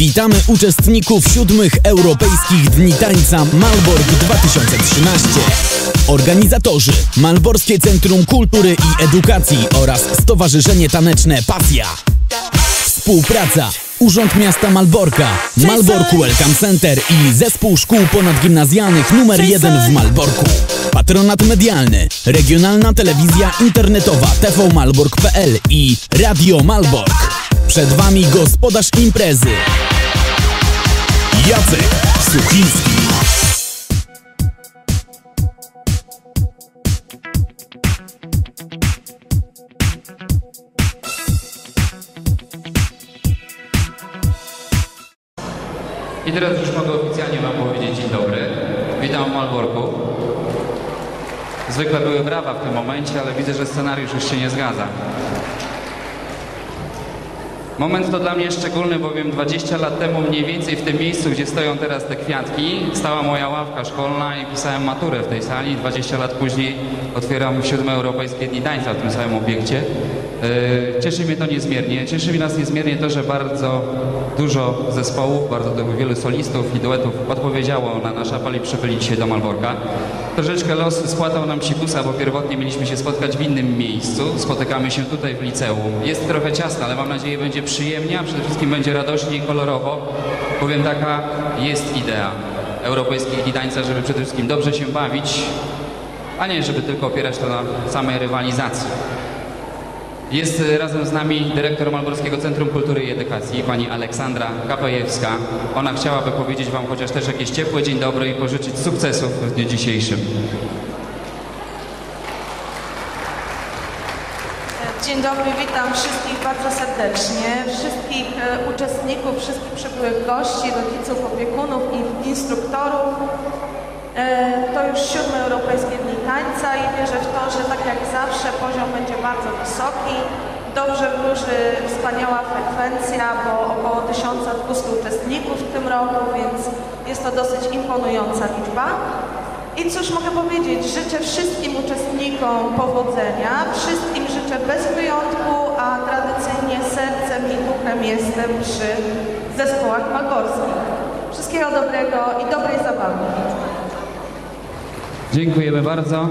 Witamy uczestników siódmych Europejskich Dni Tańca Malbork 2013. Organizatorzy Malborskie Centrum Kultury i Edukacji oraz Stowarzyszenie Taneczne Pasja. Współpraca Urząd Miasta Malborka, Malbork Welcome Center i Zespół Szkół Ponadgimnazjalnych numer 1 w Malborku. Patronat medialny, regionalna telewizja internetowa tvmalbork.pl i Radio Malbork. Przed Wami gospodarz imprezy Jacek Suchiński. I teraz już mogę oficjalnie Wam powiedzieć dzień dobry. Witam w Malborku. Zwykle były brawa w tym momencie, ale widzę, że scenariusz już się nie zgadza. Moment to dla mnie szczególny, bowiem 20 lat temu mniej więcej w tym miejscu, gdzie stoją teraz te kwiatki, stała moja ławka szkolna i pisałem maturę w tej sali. 20 lat później otwieram siódme Europejskie Dni Tańca w tym samym obiekcie. Yy, Cieszy mnie to niezmiernie. Cieszy nas niezmiernie to, że bardzo dużo zespołów, bardzo wielu solistów i duetów odpowiedziało na nasz apel i przybyli dzisiaj do Malborka. Troszeczkę los spłatał nam psikusa, bo pierwotnie mieliśmy się spotkać w innym miejscu. Spotykamy się tutaj w liceum. Jest trochę ciasno, ale mam nadzieję będzie przyjemnie, a przede wszystkim będzie radośnie i kolorowo, bowiem taka jest idea europejskich dni tańca, żeby przede wszystkim dobrze się bawić, a nie żeby tylko opierać to na samej rywalizacji. Jest e, razem z nami dyrektor Malborskiego Centrum Kultury i Edukacji, pani Aleksandra Kapajewska. Ona chciałaby powiedzieć Wam chociaż też jakieś ciepłe dzień dobry i pożyczyć sukcesów w dniu dzisiejszym. Dzień dobry, witam wszystkich bardzo serdecznie, wszystkich e, uczestników, wszystkich przybyłych gości, rodziców, opiekunów i instruktorów. E, To już siódme Europejskie Dni Tańca i wierzę w to, że tak jak zawsze poziom będzie bardzo wysoki. Dobrze wróży wspaniała frekwencja, bo około 1200 uczestników w tym roku, więc jest to dosyć imponująca liczba. I cóż mogę powiedzieć, życzę wszystkim uczestnikom powodzenia, wszystkim życzę bez wyjątku, a tradycyjnie sercem i duchem jestem przy zespołach malborskich. Wszystkiego dobrego i dobrej zabawy. Dziękujemy bardzo.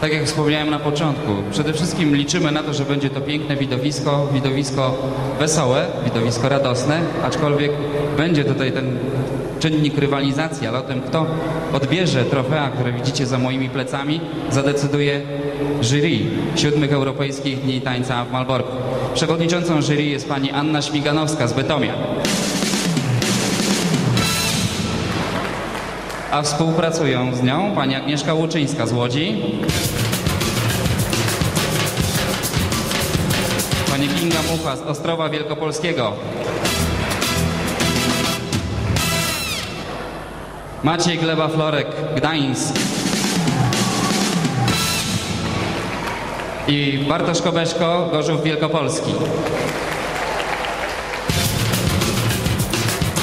Tak jak wspomniałem na początku, przede wszystkim liczymy na to, że będzie to piękne widowisko, widowisko wesołe, widowisko radosne, aczkolwiek będzie tutaj ten czynnik rywalizacji, ale o tym, kto odbierze trofea, które widzicie za moimi plecami, zadecyduje jury siódmych Europejskich Dni Tańca w Malborku. Przewodniczącą jury jest pani Anna Śmiganowska z Bytomia. A współpracują z nią pani Agnieszka Łuczyńska z Łodzi, pani Kinga Mucha z Ostrowa Wielkopolskiego, Maciej Gleba-Florek, Gdańsk. I Bartosz Kobeszko, Gorzów Wielkopolski.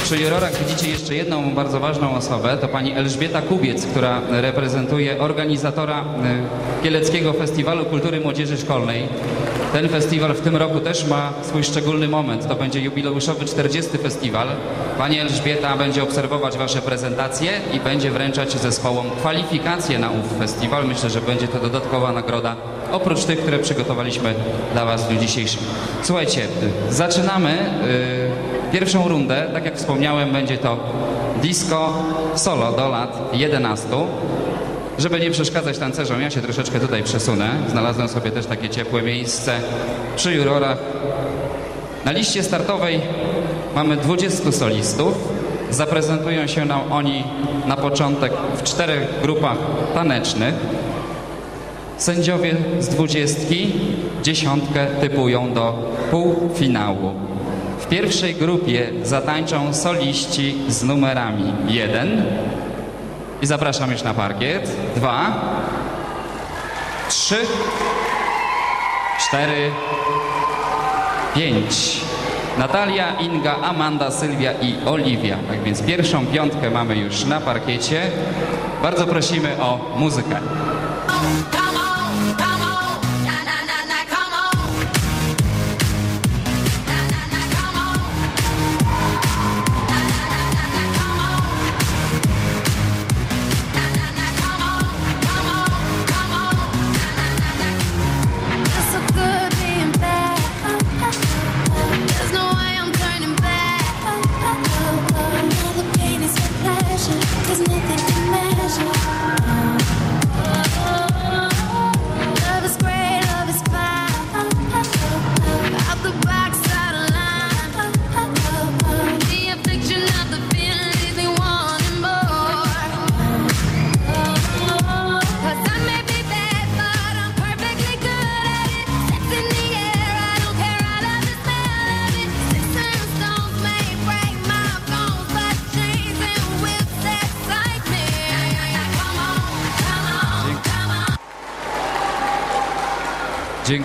Przy jurorach widzicie jeszcze jedną bardzo ważną osobę, to pani Elżbieta Kubiec, która reprezentuje organizatora y, Kieleckiego Festiwalu Kultury Młodzieży Szkolnej. Ten festiwal w tym roku też ma swój szczególny moment. To będzie jubileuszowy 40. festiwal. Pani Elżbieta będzie obserwować Wasze prezentacje i będzie wręczać zespołom kwalifikacje na ów festiwal. Myślę, że będzie to dodatkowa nagroda oprócz tych, które przygotowaliśmy dla Was w dniu dzisiejszym. Słuchajcie, zaczynamy y, pierwszą rundę. Tak jak wspomniałem, będzie to disco solo do lat 11. Żeby nie przeszkadzać tancerzom, ja się troszeczkę tutaj przesunę. Znalazłem sobie też takie ciepłe miejsce przy jurorach. Na liście startowej mamy 20 solistów. Zaprezentują się nam oni na początek w czterech grupach tanecznych. Sędziowie z dwudziestki dziesiątkę typują do półfinału. Pierwszej grupie zatańczą soliści z numerami 1 i zapraszam już na parkiet. 2 3 4 5 Natalia, Inga, Amanda, Sylwia i Oliwia. Tak więc pierwszą piątkę mamy już na parkiecie. Bardzo prosimy o muzykę.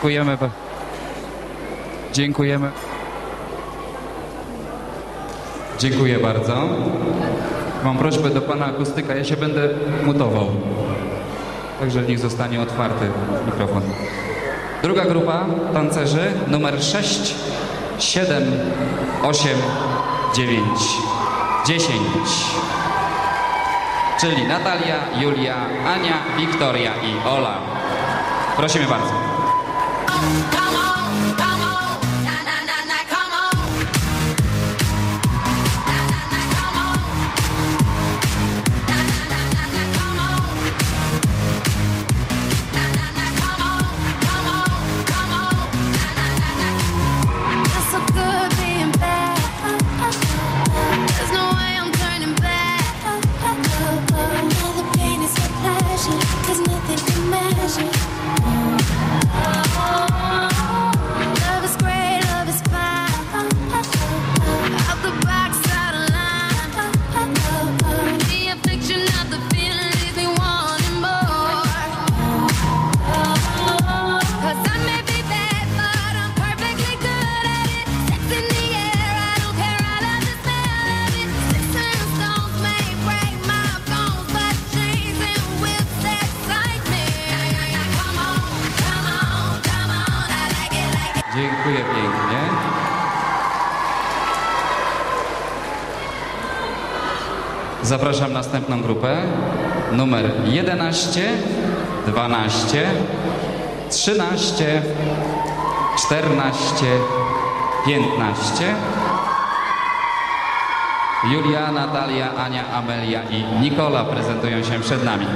Dziękujemy. Dziękujemy. Dziękuję bardzo. Mam prośbę do pana akustyka, ja się będę mutował. Także niech zostanie otwarty mikrofon. Druga grupa tancerzy, numer 6, 7, 8, 9, 10. Czyli Natalia, Julia, Ania, Wiktoria i Ola. Prosimy bardzo. come on. następną grupę. Numer 11, 12, 13, 14, 15. Julia, Natalia, Ania, Amelia i Nikola prezentują się przed nami.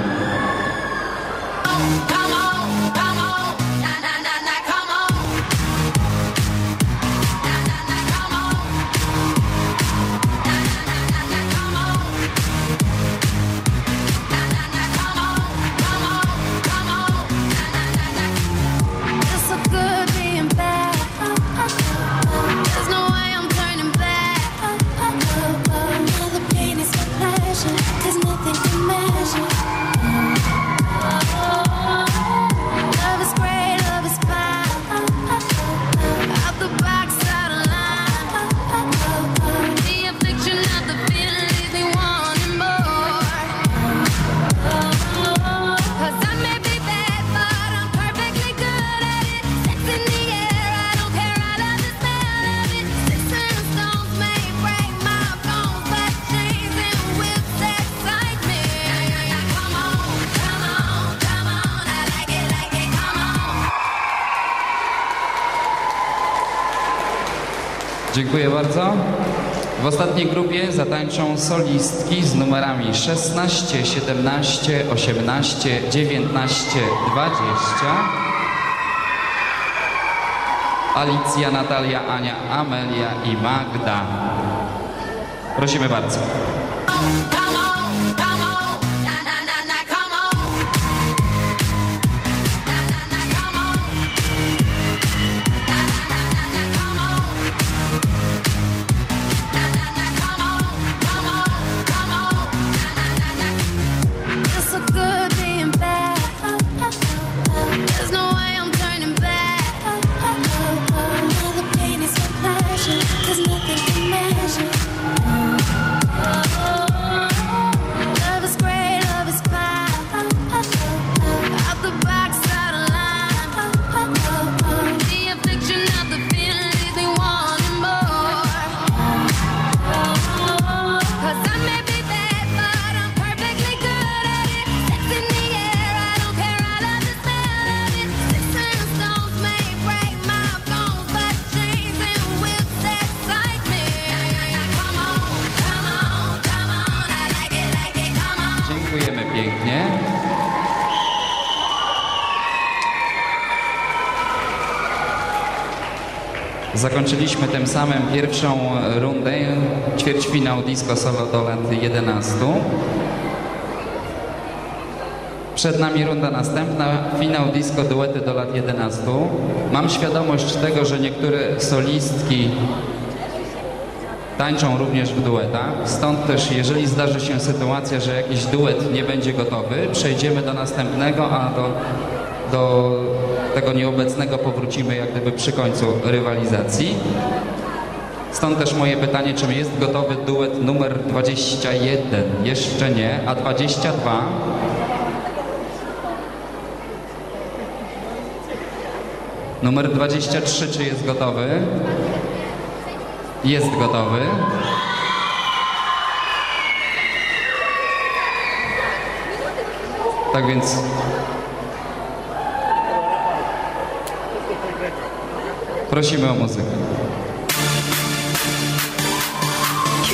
bardzo. W ostatniej grupie zatańczą solistki z numerami 16, 17, 18, 19, 20. Alicja, Natalia, Ania, Amelia i Magda. Prosimy bardzo. samym pierwszą rundę, ćwierćfinał disco solo do lat 11. Przed nami runda następna, finał disco duety do lat 11. Mam świadomość tego, że niektóre solistki tańczą również w duetach, stąd też jeżeli zdarzy się sytuacja, że jakiś duet nie będzie gotowy, przejdziemy do następnego, a do, do tego nieobecnego powrócimy jak gdyby przy końcu rywalizacji. Stąd też moje pytanie, czy jest gotowy duet numer 21? Jeszcze nie, a 22? Numer 23, czy jest gotowy? Jest gotowy. Tak więc prosimy o muzykę.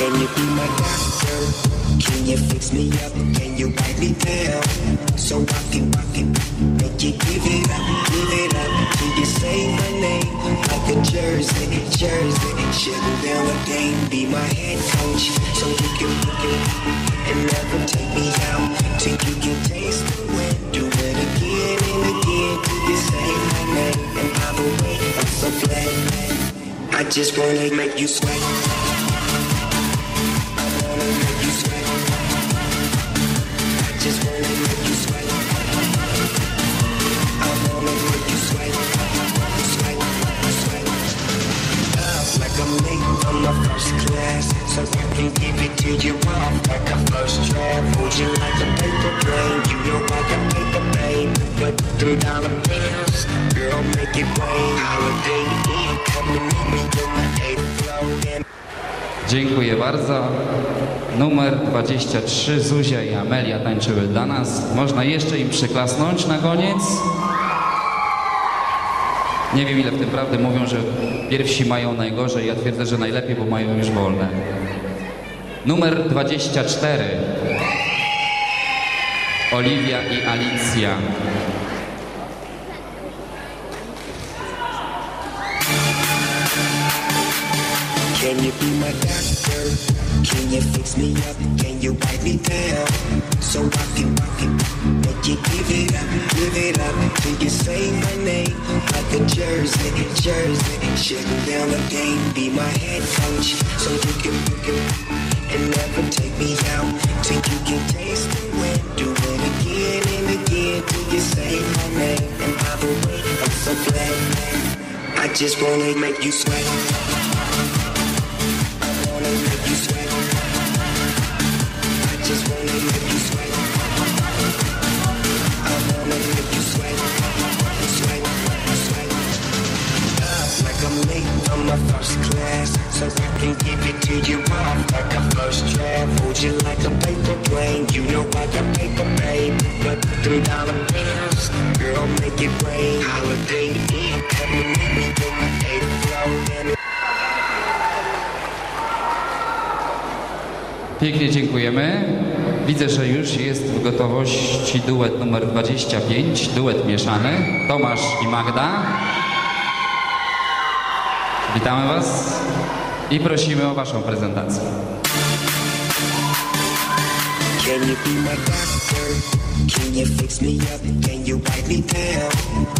Can you be my doctor? Can you fix me up? Can you wipe me down? So I can, I can make you give it up, give it up. Till you say my name like a jersey, jersey. Shutting down the game, be my head coach. So you can book it and never take me out. Till you can taste the wind. Do it again and again till you say my name. And by the way, I'm so glad. I just wanna make you sweat. Can give it to you off like a first draft. Hold you like a paper plane, you a. But them dollar bills, girl, make it rain. Holiday come and meet me eighth floor. Dziękuję bardzo. Numer 23, Zuzia i Amelia tańczyły dla nas. Można jeszcze im przyklasnąć na koniec. Nie wiem ile w tym prawdy mówią, że pierwsi mają najgorzej. Ja twierdzę, że najlepiej, bo mają już wolne. Numer 24. Oliwia i Alicja. Can you be my doctor? Can you fix me up? Can you me down? So I can, you give it up, give it up you say my name like a jersey, jersey. Shutting down the game, be my head coach, so you can, you can and never take me out till you can taste the wind. Do it again and again till you say my name. And by the way, I'm so glad. I just wanna make you sweat. I wanna make you sweat. I just wanna make you sweat. I wanna make you sweat. Sweat, sweat. Love like I'm late from my first class, I can give it to you off like a first draft. Hold you like a paper plane, you know I paper. But dollar bills, girl, make it rain. Holiday come and meet me. And Pięknie dziękujemy. Widzę, że już jest w gotowości duet numer 25, duet mieszany. Tomasz i Magda. Witamy Was i prosimy o Waszą prezentację. Can you be my doctor? Can you fix me up? Can you wipe me down?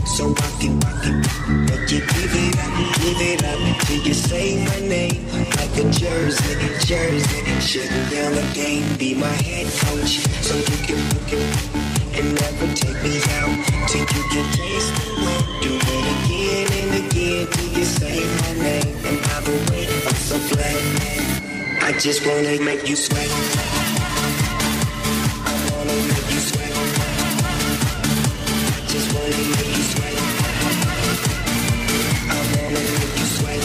So I can, I can make you give it up, give it up till you say my name like a jersey, jersey. Shutting down the game, be my head coach, so you can, you can and never take me out till you can taste the wind. Do it again and again till you say my name. And the way, I'm I just wanna make you sweat. I wanna make you sweat. I just wanna make you sweat. I wanna make you sweat.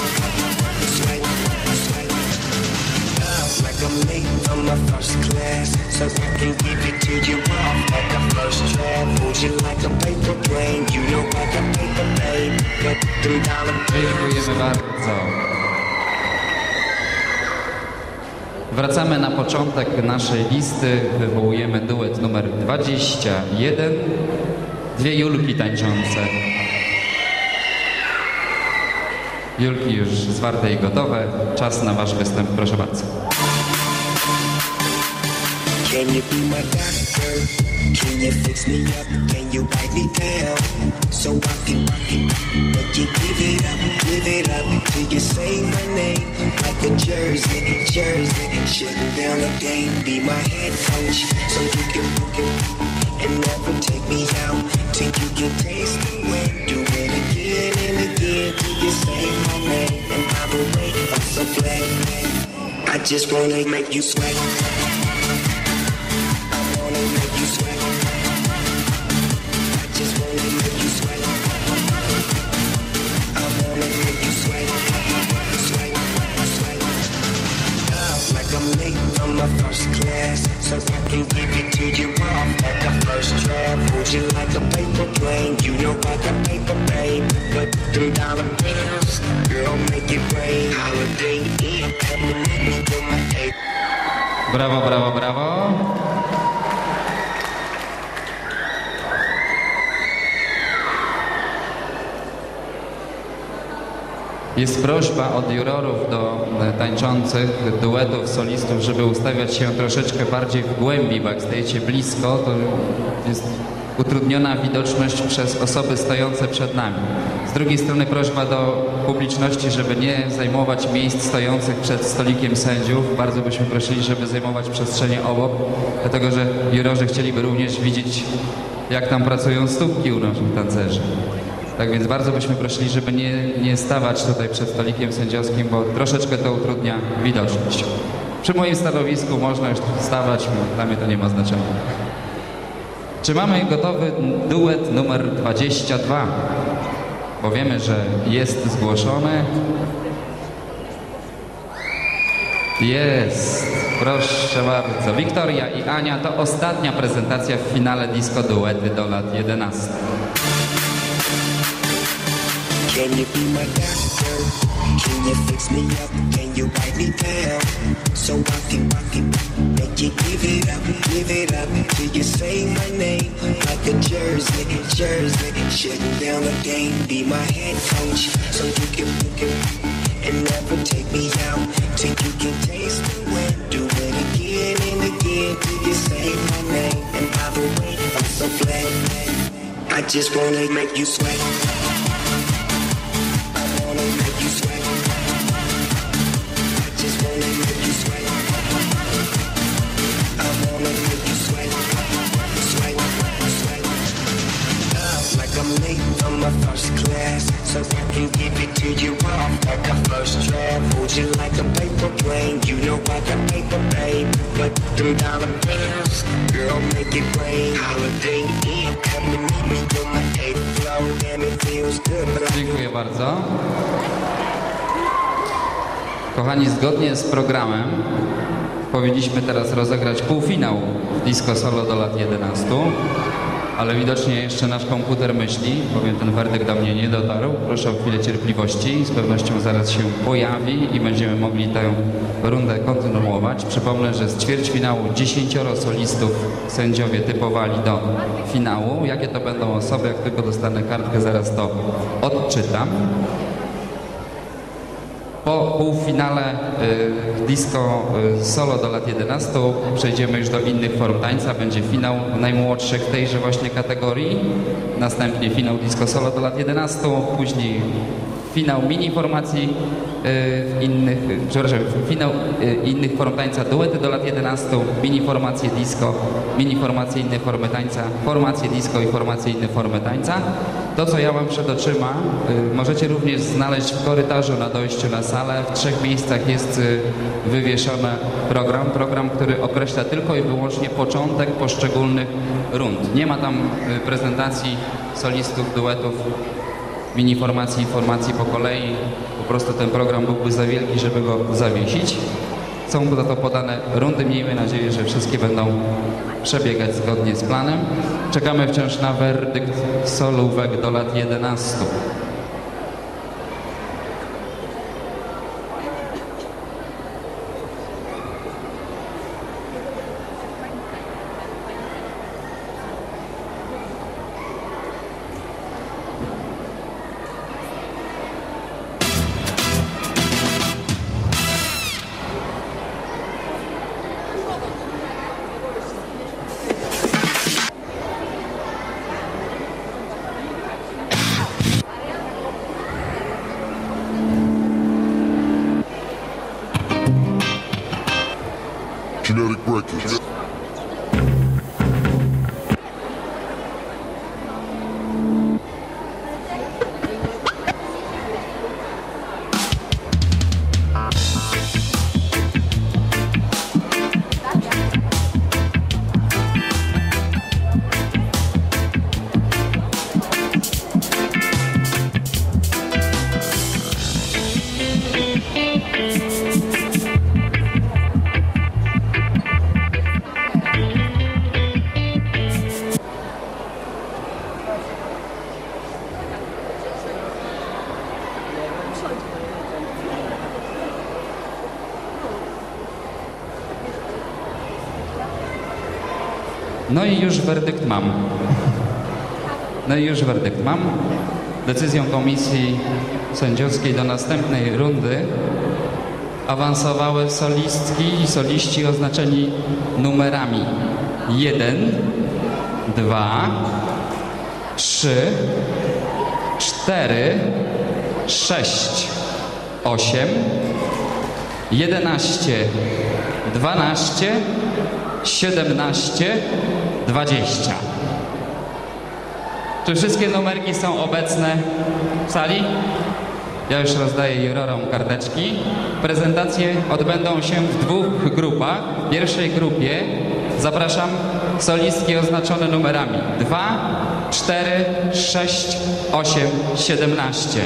Sweat, sweat. Like I'm first class, so I can to like a first draft. Hold you like a paper plane, you know I Dziękujemy Wracamy na początek naszej listy. Wywołujemy duet numer 21. Dwie Julki tańczące. Julki już zwarte i gotowe. Czas na wasz występ, proszę bardzo. Can you fix me up? Can you wipe me down? So I can, I can make you give it up, give it up till you say my name like a jersey, jersey. Shutting down the game, be my head coach, so you can, you can and never take me out till you can taste the wind. Do it again and again till you say my name. And by the way, I'm so glad. I just wanna make you sweat. Hold you like a paper plane, you know I got paper, babe. But them dollar bills, girl, make it rain. Holiday come me my eight. Brawo, brawo, brawo. Jest prośba od jurorów do e, tańczących duetów, solistów, żeby ustawiać się troszeczkę bardziej w głębi backstage, blisko. To jest utrudniona widoczność przez osoby stojące przed nami. Z drugiej strony prośba do publiczności, żeby nie zajmować miejsc stojących przed stolikiem sędziów. Bardzo byśmy prosili, żeby zajmować przestrzenie obok, dlatego że jurorzy chcieliby również widzieć, jak tam pracują stópki u naszych tancerzy. Tak więc bardzo byśmy prosili, żeby nie, nie stawać tutaj przed stolikiem sędziowskim, bo troszeczkę to utrudnia widoczność. Przy moim stanowisku można już stawać, dla mnie to nie ma znaczenia. Czy mamy gotowy duet numer 22? Bo wiemy, że jest zgłoszony. Jest. Proszę bardzo. Wiktoria i Ania to ostatnia prezentacja w finale disco duety do lat 11. Can you be my doctor? Can you fix me up? Can you write me down? So I can, I can make you give it up, give it up till you say my name like a jersey, jersey. Shutting down the game, be my head coach, so you can, you can and never take me out till you can taste the wind. Do it again and again you say my name. And by the way, I'm so. I just wanna make you sweat. I wanna make you my first class, so I can give it to you off like a first draft. Hold you like a paper plane, you know I got paper, babe. But them dollar bills, girl, make it rain. Holiday come and meet me on my eighth floor, damn it feels good, but Dziękuję bardzo. Kochani, zgodnie z programem powinniśmy teraz rozegrać półfinał Disco Solo do lat 11, ale widocznie jeszcze nasz komputer myśli, bowiem ten werdykt do mnie nie dotarł. Proszę o chwilę cierpliwości, z pewnością zaraz się pojawi i będziemy mogli tę rundę kontynuować. Przypomnę, że z ćwierćfinału 10 solistów sędziowie typowali do finału. Jakie to będą osoby, jak tylko dostanę kartkę, zaraz to odczytam. Półfinale y, disco y, solo do lat 11 przejdziemy już do innych form tańca. Będzie finał najmłodszych tejże właśnie kategorii, następnie finał disco solo do lat 11, później finał mini formacji y, innych, przepraszam, finał innych form tańca, duety do lat 11, mini formacje disco, mini formacje inne formy tańca, formacje disco i formacje inne formy tańca. To, co ja mam przed oczyma, y, możecie również znaleźć w korytarzu na dojściu na salę. W trzech miejscach jest y, wywieszony program, program, który określa tylko i wyłącznie początek poszczególnych rund. Nie ma tam y, prezentacji solistów, duetów, mini formacji, informacji po kolei. Po prostu ten program byłby za wielki, żeby go zawiesić. Są za to podane rundy. Miejmy nadzieję, że wszystkie będą przebiegać zgodnie z planem. Czekamy wciąż na werdykt solówek do lat 11. już werdykt mam. Decyzją komisji sędziowskiej do następnej rundy awansowały solistki i soliści oznaczeni numerami 1, 2, 3, 4, 6, 8, 11, 12, 17, 20. Czy wszystkie numerki są obecne w sali? Ja już rozdaję jurorom karteczki. Prezentacje odbędą się w dwóch grupach. W pierwszej grupie zapraszam solistki oznaczone numerami 2, 4, 6, 8, 17.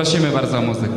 Prosimy bardzo o muzykę.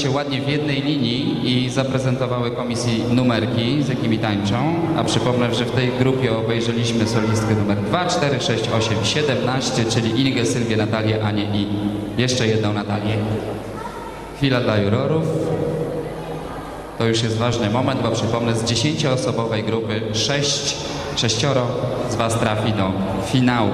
się ładnie w jednej linii i zaprezentowały komisji numerki, z jakimi tańczą. A przypomnę, że w tej grupie obejrzeliśmy solistkę numer 2, 4, 6, 8, 17, czyli Ingę, Sylwię, Natalię, Anię i jeszcze jedną Natalię. Chwila dla jurorów. To już jest ważny moment, bo przypomnę, z 10-osobowej grupy 6, 6 z Was trafi do finału.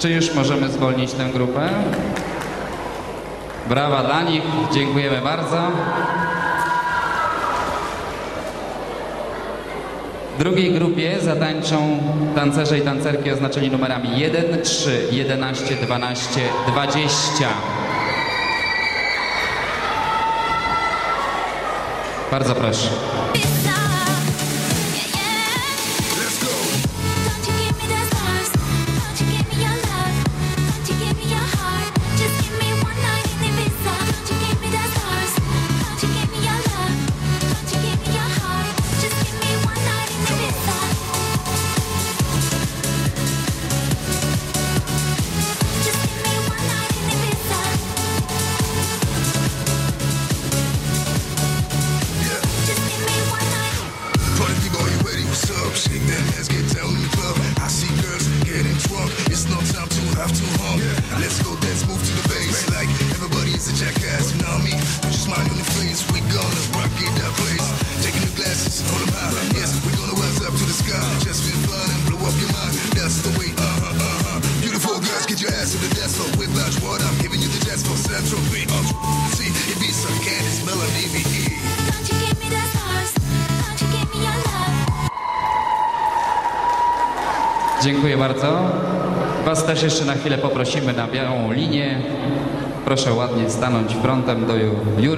Czy już możemy zwolnić tę grupę? Brawa dla nich, dziękujemy bardzo. W drugiej grupie zatańczą tancerze i tancerki oznaczeni numerami 1, 3, 11, 12, 20. Bardzo proszę.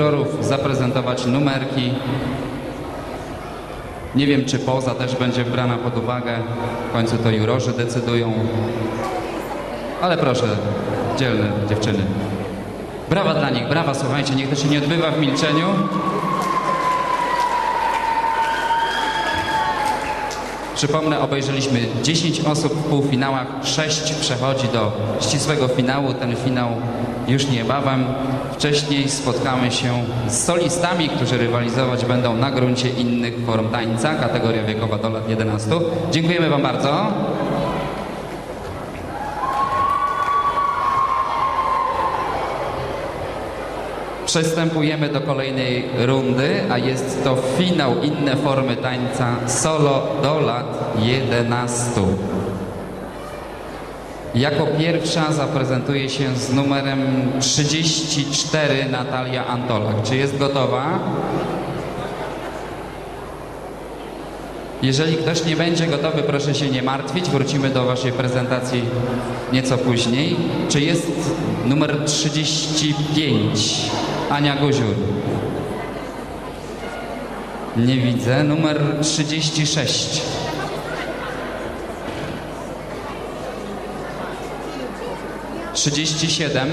jurorów zaprezentować numerki. Nie wiem, czy poza też będzie brana pod uwagę. W końcu to jurorzy decydują. Ale proszę, dzielne dziewczyny. Brawa dla nich, brawa, słuchajcie, niech to się nie odbywa w milczeniu. Przypomnę, obejrzeliśmy 10 osób w półfinałach, 6 przechodzi do ścisłego finału. Ten finał już niebawem. Wcześniej spotkamy się z solistami, którzy rywalizować będą na gruncie innych form tańca, kategoria wiekowa do lat 11. Dziękujemy Wam bardzo. Przystępujemy do kolejnej rundy, a jest to finał inne formy tańca solo do lat 11. Jako pierwsza zaprezentuje się z numerem 34 Natalia Antolak. Czy jest gotowa? Jeżeli ktoś nie będzie gotowy, proszę się nie martwić. Wrócimy do Waszej prezentacji nieco później. Czy jest numer 35? Ania Guziur. Nie widzę. Numer 36. Trzydzieści siedem.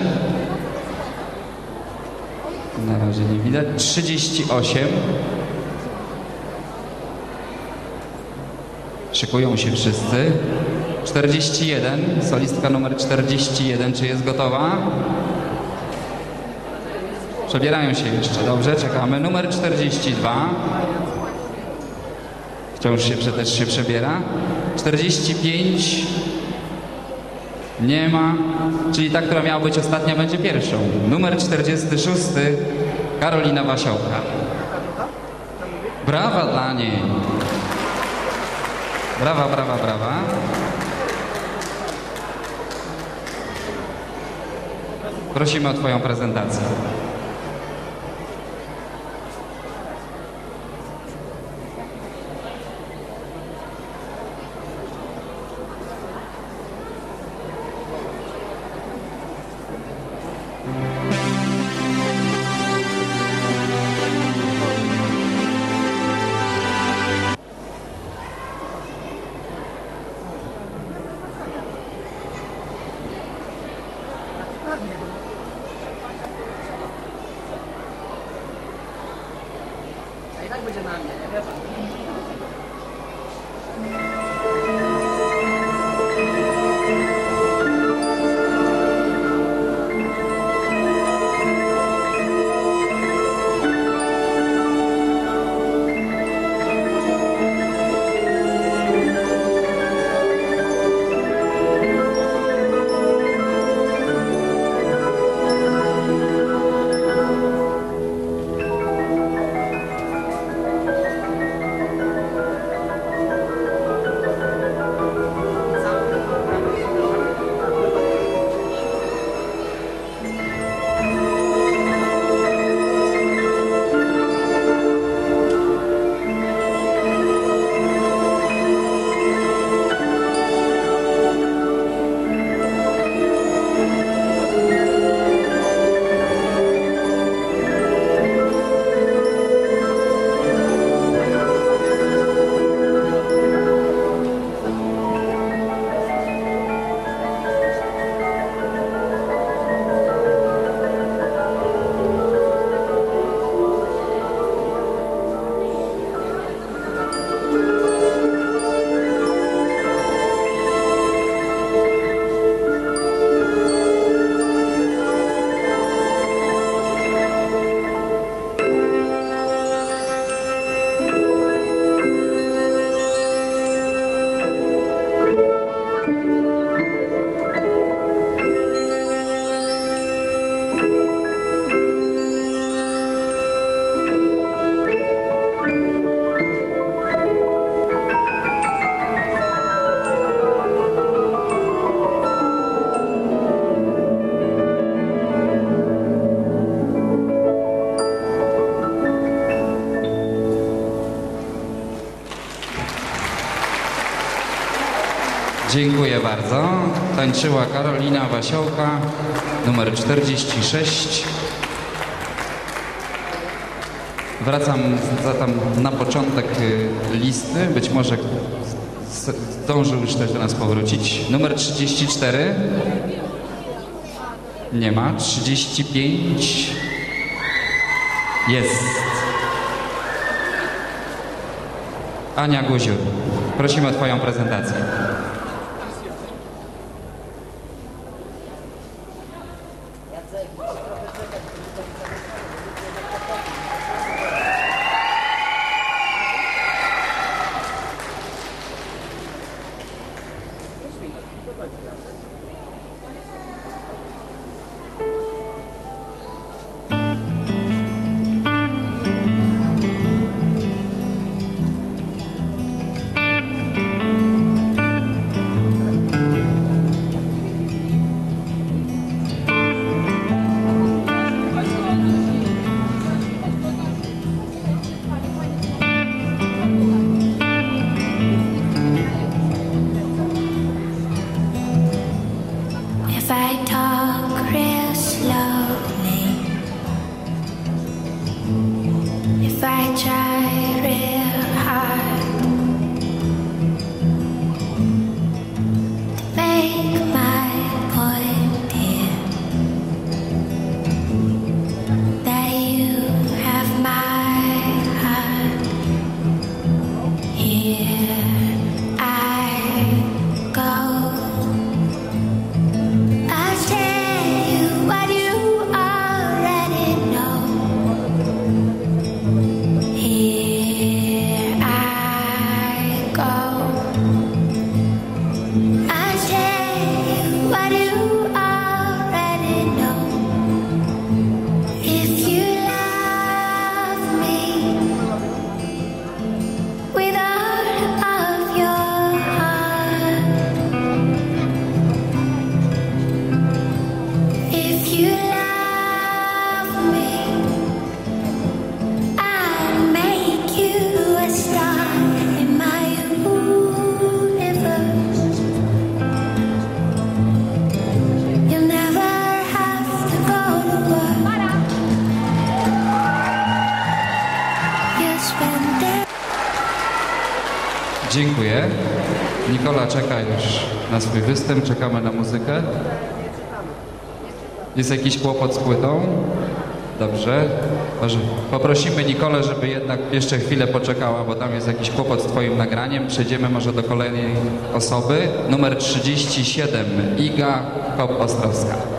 Na razie nie widać. Trzydzieści osiem. Szykują się wszyscy. 41, solistka numer 41, czy jest gotowa? Przebierają się jeszcze, dobrze, czekamy. Numer 42. Wciąż się też się przebiera. 45. Nie ma. Czyli ta, która miała być ostatnia, będzie pierwszą. Numer 46. Karolina Wasiołka. Brawa dla niej. Brawa, brawa, brawa. Prosimy o Twoją prezentację. bardzo. Tańczyła Karolina Wasiołka, numer 46. Wracam zatem na początek y, listy, być może zdążył już też do nas powrócić. Numer 34. Nie ma. 35. Jest. Ania Guziur, prosimy o Twoją prezentację. Jest jakiś kłopot z płytą? Dobrze. Może poprosimy Nikolę, żeby jednak jeszcze chwilę poczekała, bo tam jest jakiś kłopot z Twoim nagraniem. Przejdziemy może do kolejnej osoby. Numer 37, Iga Kop-Ostrowska.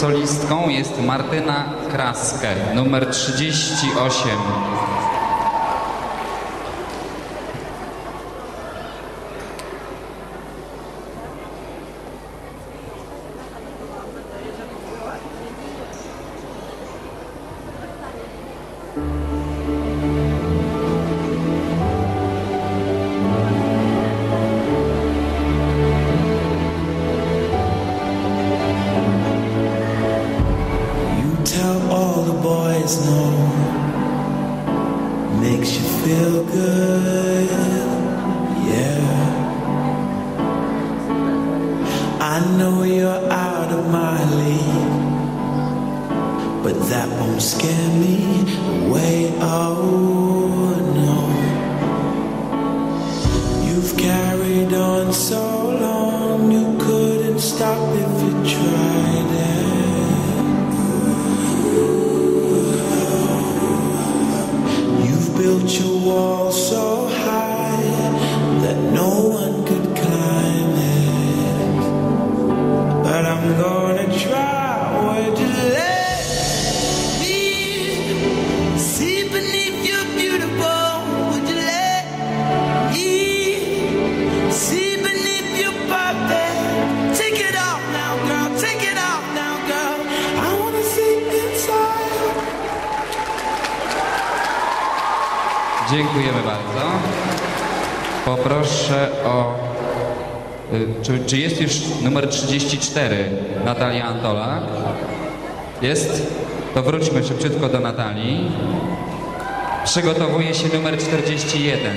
solistką jest Martyna Kraskę, numer 38. To wróćmy szybciutko do Natalii. Przygotowuje się numer 41.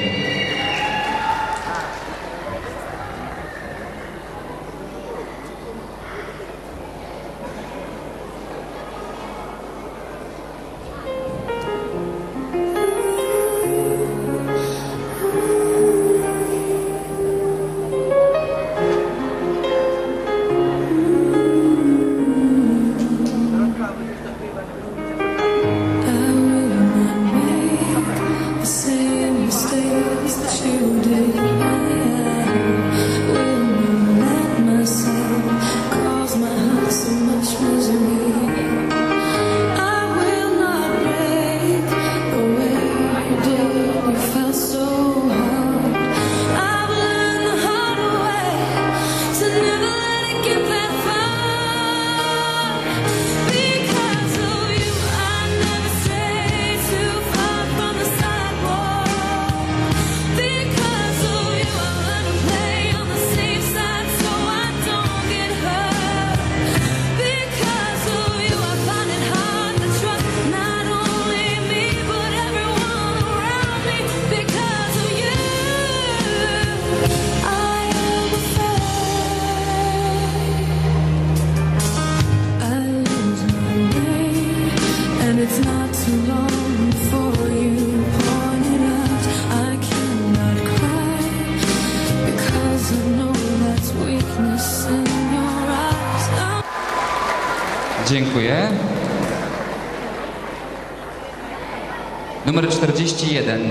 Numer 41.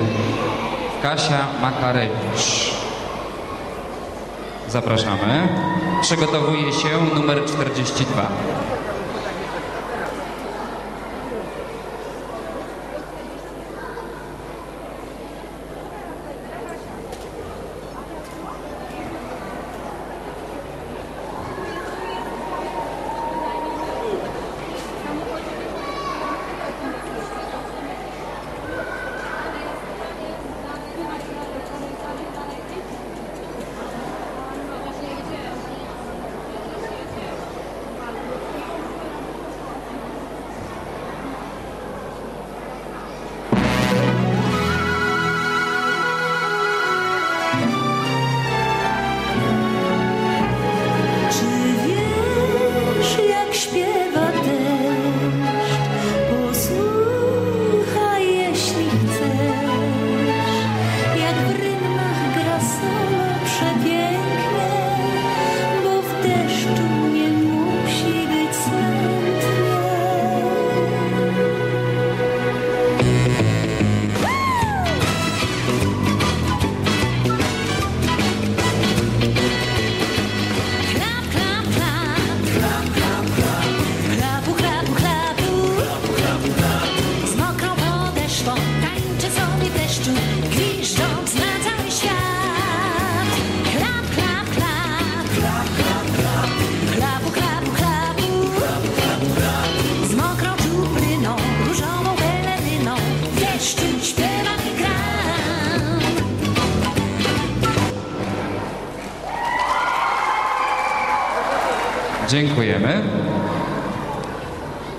Kasia Makarewicz. Zapraszamy. Przygotowuje się numer 42.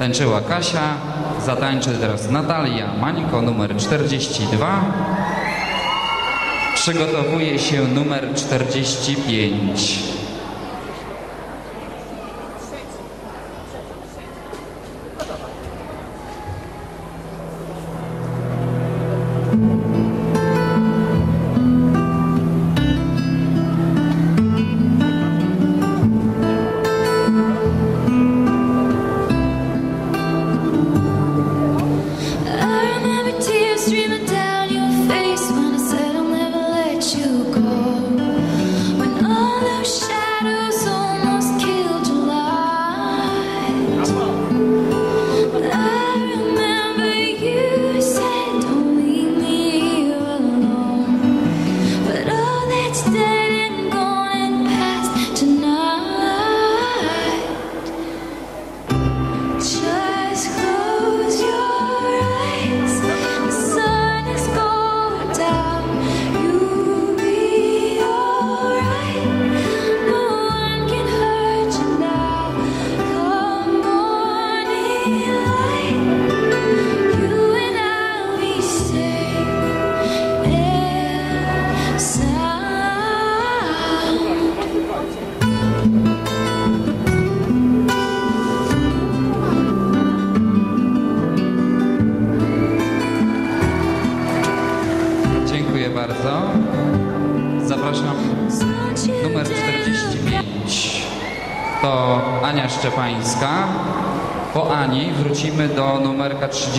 tańczyła Kasia, zatańczy teraz Natalia Mańko, numer 42. Przygotowuje się numer 45.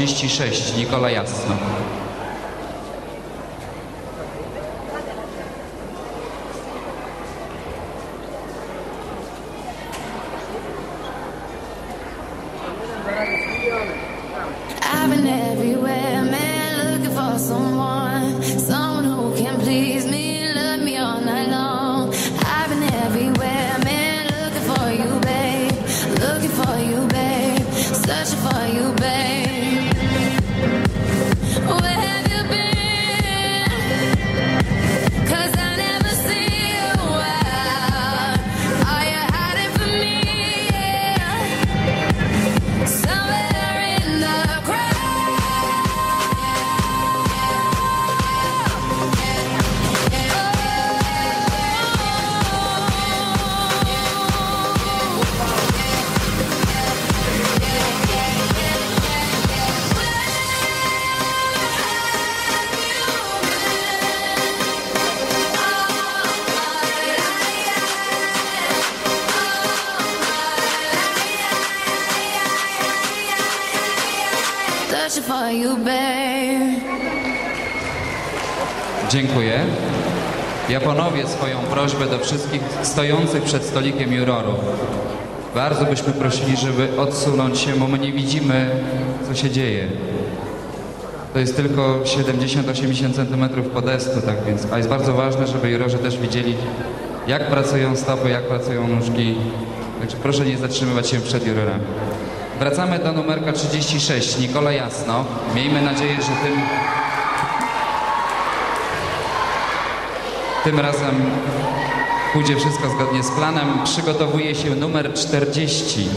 36, Nikola Jasno. Dziękuję. Ja ponowię swoją prośbę do wszystkich stojących przed stolikiem jurorów. Bardzo byśmy prosili, żeby odsunąć się, bo my nie widzimy, co się dzieje. To jest tylko 70-80 cm podestu, tak więc, a jest bardzo ważne, żeby jurorzy też widzieli, jak pracują stopy, jak pracują nóżki. Także proszę nie zatrzymywać się przed jurorami. Wracamy do numerka 36, Nikola Jasno. Miejmy nadzieję, że tym Tym razem pójdzie wszystko zgodnie z planem. Przygotowuje się numer 40.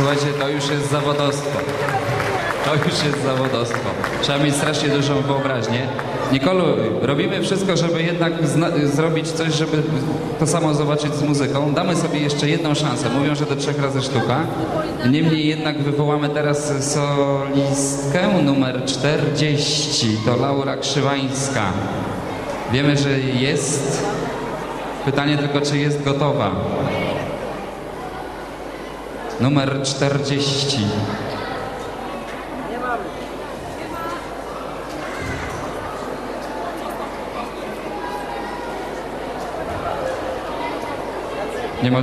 Słuchajcie, to już jest zawodostwo. To już jest zawodostwo. Trzeba mieć strasznie dużą wyobraźnię. Nikolu, robimy wszystko, żeby jednak zrobić coś, żeby to samo zobaczyć z muzyką. Damy sobie jeszcze jedną szansę. Mówią, że do trzech razy sztuka. Niemniej jednak wywołamy teraz solistkę numer 40. To Laura Krzywańska. Wiemy, że jest. Pytanie tylko, czy jest gotowa. Numer 40. Nie ma.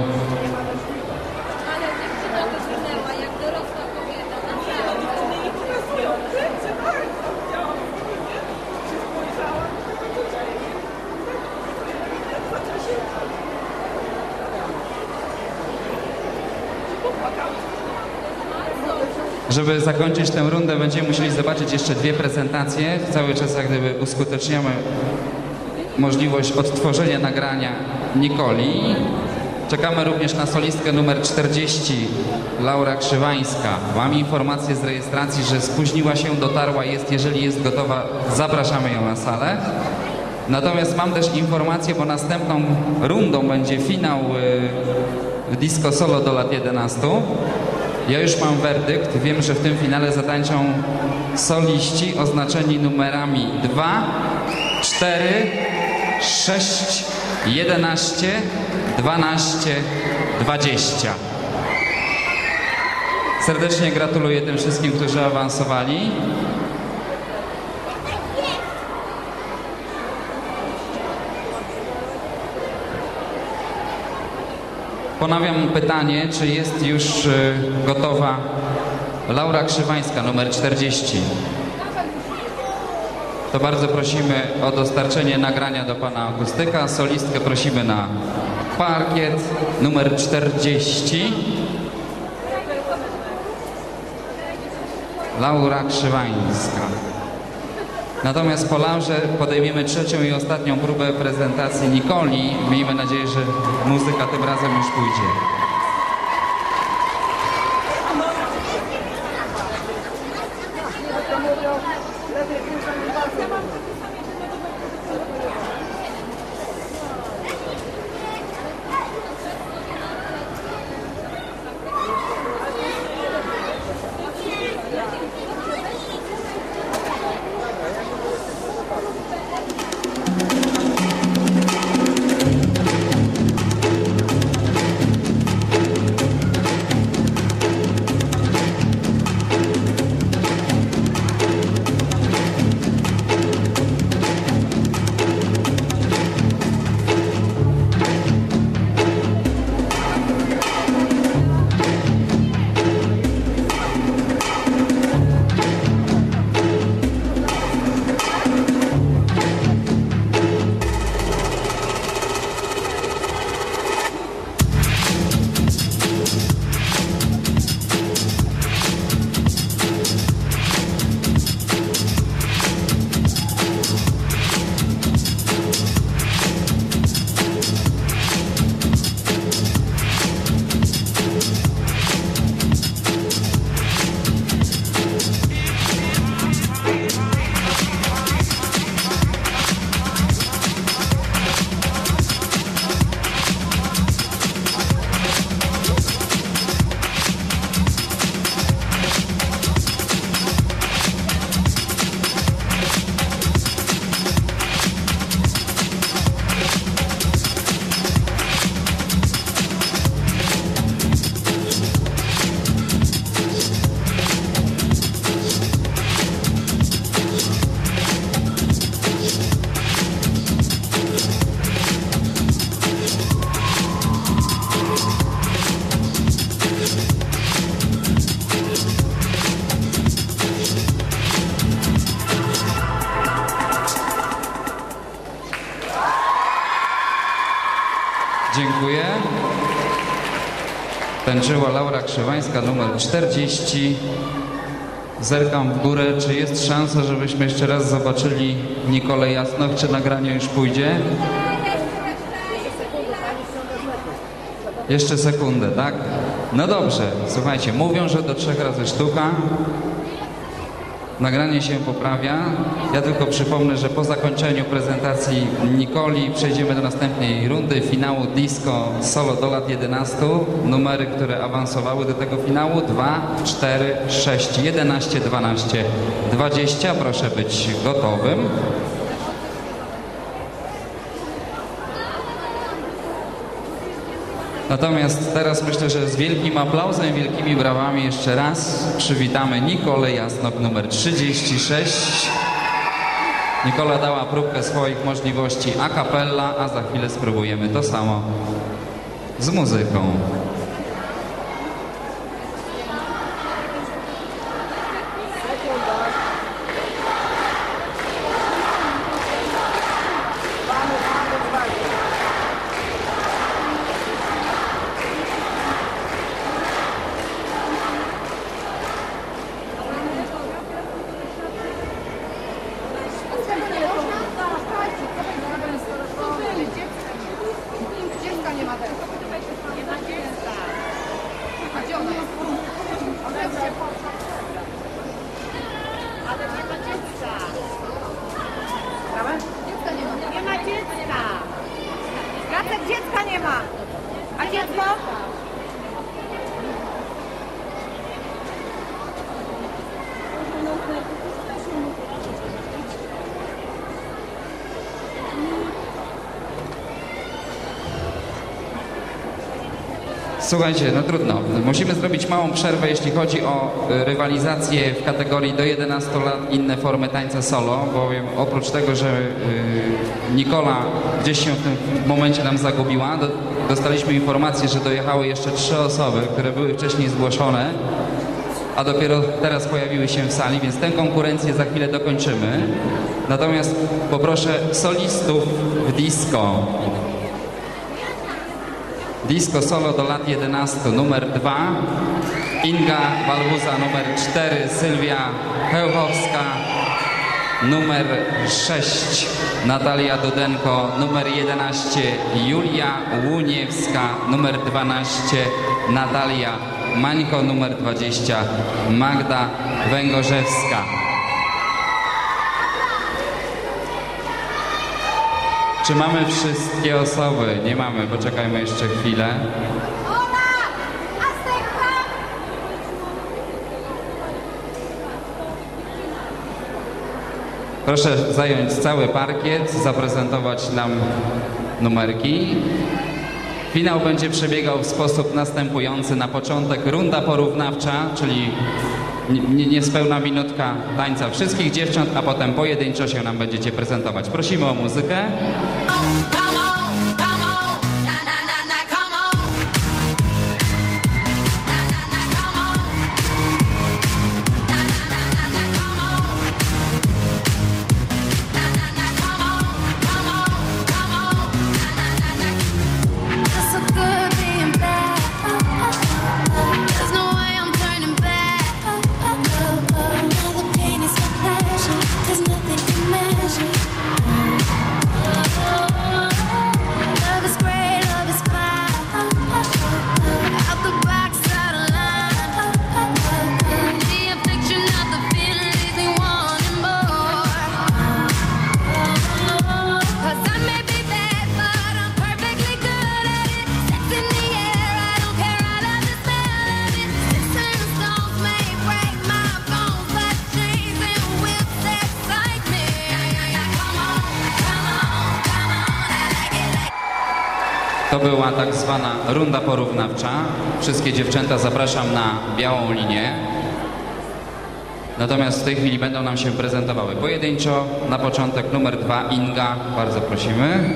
Żeby zakończyć tę rundę, będziemy musieli zobaczyć jeszcze dwie prezentacje. Cały czas jak gdyby uskuteczniamy możliwość odtworzenia nagrania Nikoli. Czekamy również na solistkę numer 40, Laura Krzywańska. Mam informację z rejestracji, że spóźniła się, dotarła, jest, jeżeli jest gotowa, zapraszamy ją na salę. Natomiast mam też informację, bo następną rundą będzie finał y, disco solo do lat 11. Ja już mam werdykt, wiem, że w tym finale zatańczą soliści oznaczeni numerami 2, 4, 6, 11, 12, 20. Serdecznie gratuluję tym wszystkim, którzy awansowali. Ponawiam pytanie, czy jest już y, gotowa Laura Krzywańska, numer 40. To bardzo prosimy o dostarczenie nagrania do pana akustyka. Solistkę prosimy na parkiet numer 40. Laura Krzywańska. Natomiast po Laurze podejmiemy trzecią i ostatnią próbę prezentacji Nikoli. Miejmy nadzieję, że muzyka tym razem już pójdzie. Tańczyła Laura Krzywańska, numer 40. Zerkam w górę, czy jest szansa, żebyśmy jeszcze raz zobaczyli Nikolę Jasnoch, czy nagranie już pójdzie? Jeszcze sekundę, tak? No dobrze, słuchajcie, mówią, że do trzech razy sztuka. Nagranie się poprawia. Ja tylko przypomnę, że po zakończeniu prezentacji Nikoli przejdziemy do następnej rundy finału disco solo do lat 11. Numery, które awansowały do tego finału 2, 4, 6, 11, 12, 20. Proszę być gotowym. Natomiast teraz myślę, że z wielkim aplauzem, wielkimi brawami jeszcze raz przywitamy Nikolę Jasnok numer 36. Nikola dała próbkę swoich możliwości a cappella, a za chwilę spróbujemy to samo z muzyką. Słuchajcie, no trudno. Musimy zrobić małą przerwę, jeśli chodzi o y, rywalizację w kategorii do 11 lat, inne formy tańca solo, bowiem oprócz tego, że y, Nikola gdzieś się w tym momencie nam zagubiła, do, dostaliśmy informację, że dojechały jeszcze trzy osoby, które były wcześniej zgłoszone, a dopiero teraz pojawiły się w sali, więc tę konkurencję za chwilę dokończymy. Natomiast poproszę solistów w disco. Disco solo do lat 11 numer 2, Inga Walwuza numer 4, Sylwia Hełchowska numer 6, Natalia Dudenko numer 11, Julia Łuniewska numer 12, Natalia Mańko numer 20, Magda Węgorzewska. Czy mamy wszystkie osoby? Nie mamy, poczekajmy jeszcze chwilę. Proszę zająć cały parkiet, zaprezentować nam numerki. Finał będzie przebiegał w sposób następujący. Na początek runda porównawcza, czyli nie- nie- niespełna minutka tańca wszystkich dziewcząt, a potem pojedynczo się nam będziecie prezentować. Prosimy o muzykę. Come tak zwana runda porównawcza. Wszystkie dziewczęta zapraszam na białą linię. Natomiast w tej chwili będą nam się prezentowały pojedynczo. Na początek numer dwa Inga, bardzo prosimy.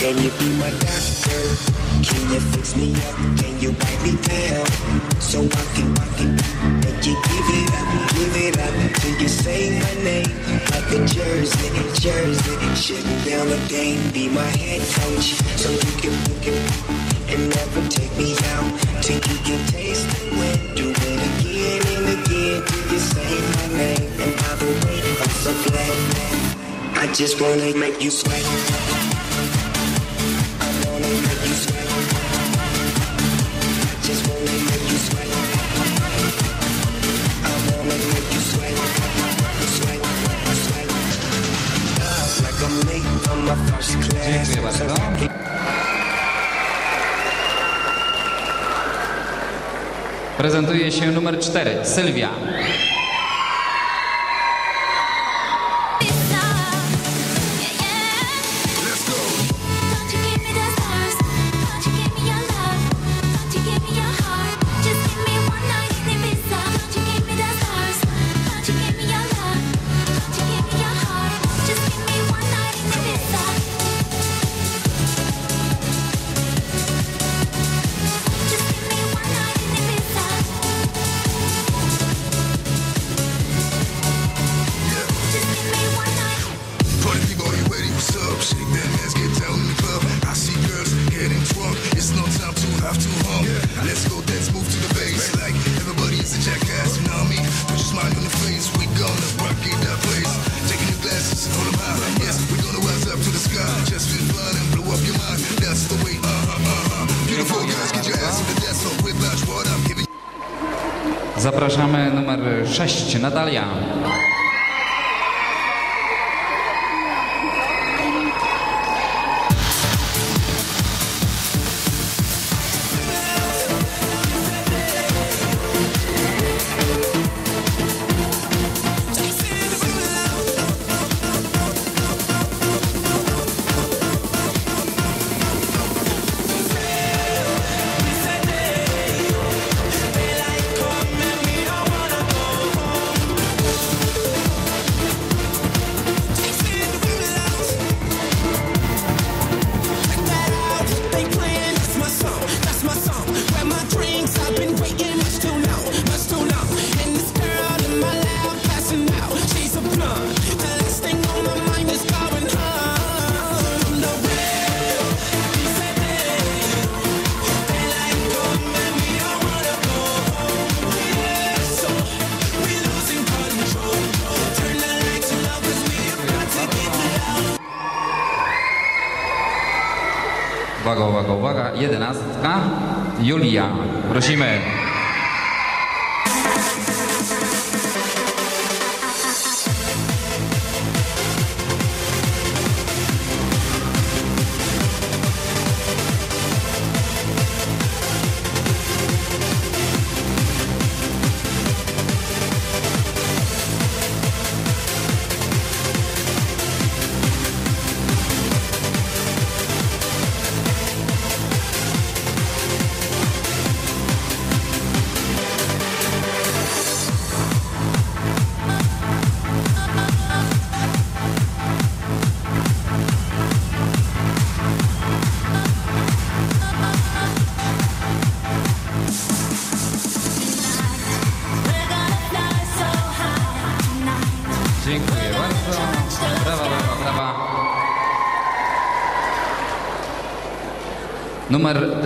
Can you be my doctor? Can you fix me up? Can you me down? So I can, I can make you give it up, give it up till you say my name like a jersey, jersey. Shutting down the game, be my head coach, so you can look it and never take me out till you get taste the win. Do it again and again till you say my name. And by the way, I'm so glad, I just wanna make you sweat. Prezentuje się numer 4, Sylwia.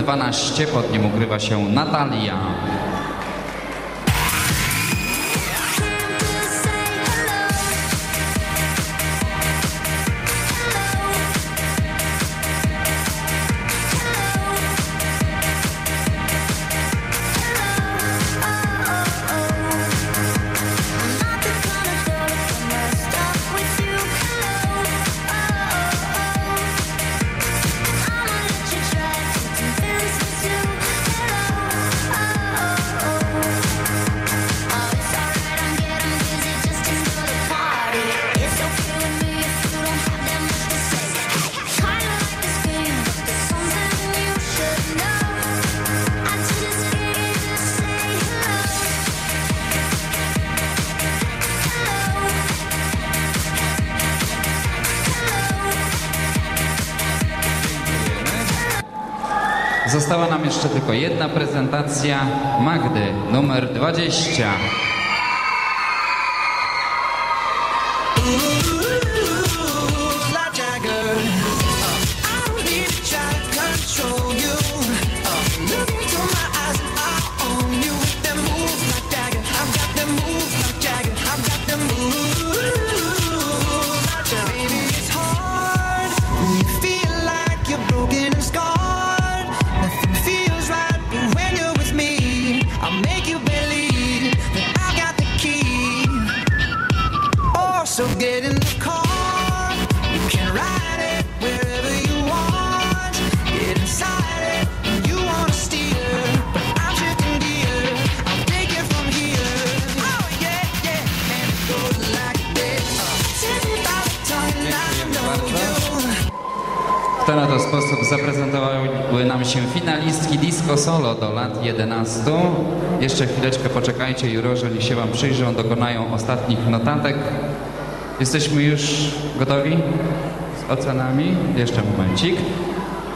12, pod nim ukrywa się Natalia. Jeszcze tylko jedna prezentacja Magdy, numer 20. 11. Jeszcze chwileczkę poczekajcie, jurorzy niech się Wam przyjrzą, dokonają ostatnich notatek. Jesteśmy już gotowi z ocenami? Jeszcze momencik.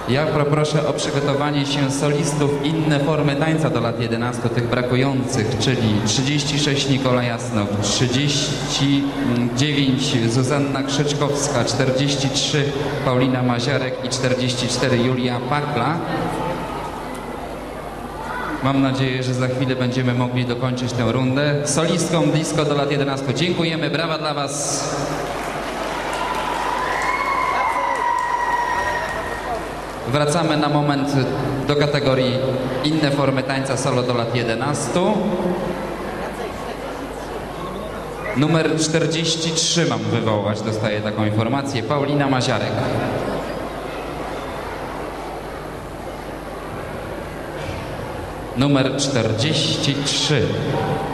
Ja poproszę o przygotowanie się solistów inne formy tańca do lat 11, tych brakujących, czyli 36 Nikola Jasnow, 39 Zuzanna Krzyczkowska, 43 Paulina Maziarek i 44 Julia Pakla. Mam nadzieję, że za chwilę będziemy mogli dokończyć tę rundę. Solistkom disco do lat 11. Dziękujemy, brawa dla Was. Wracamy na moment do kategorii inne formy tańca solo do lat 11. Numer 43 mam wywołać, dostaję taką informację. Paulina Maziarek. Numer 43.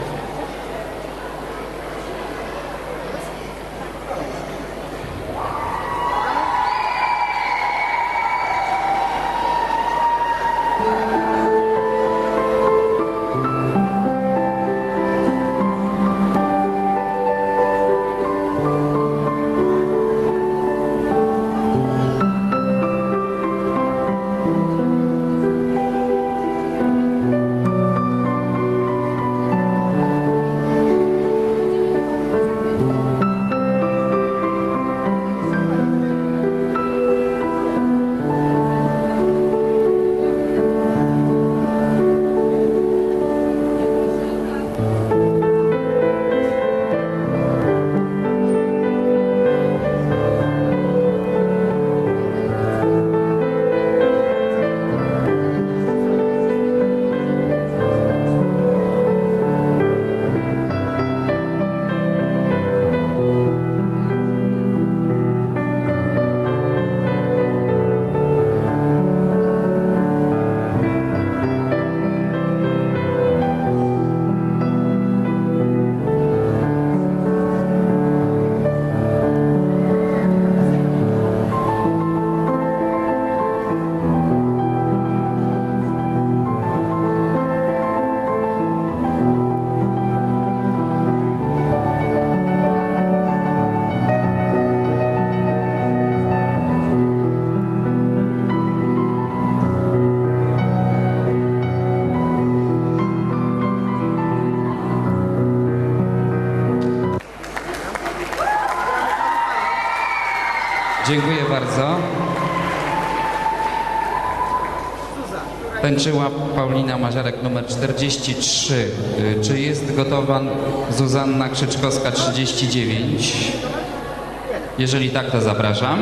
Tańczyła Paulina Maziarek numer 43. Y, Czy jest gotowa Zuzanna Krzyczkowska 39? Jeżeli tak, to zapraszam.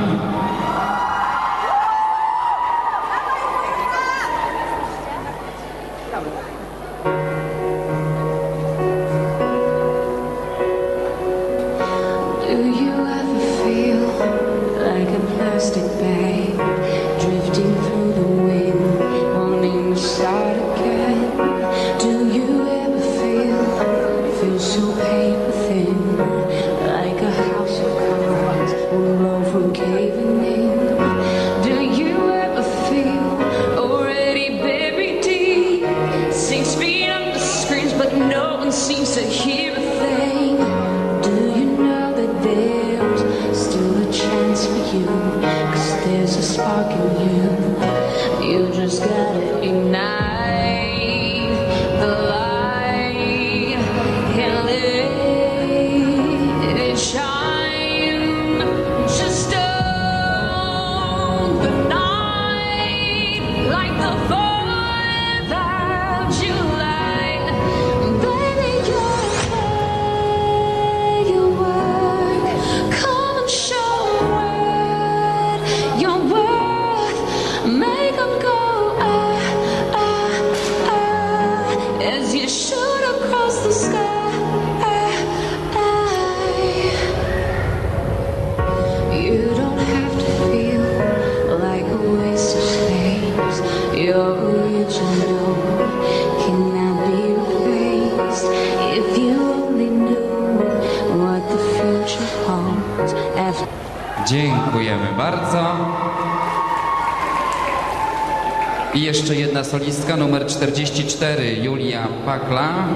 Solistka, numer 44, Julia Pakla.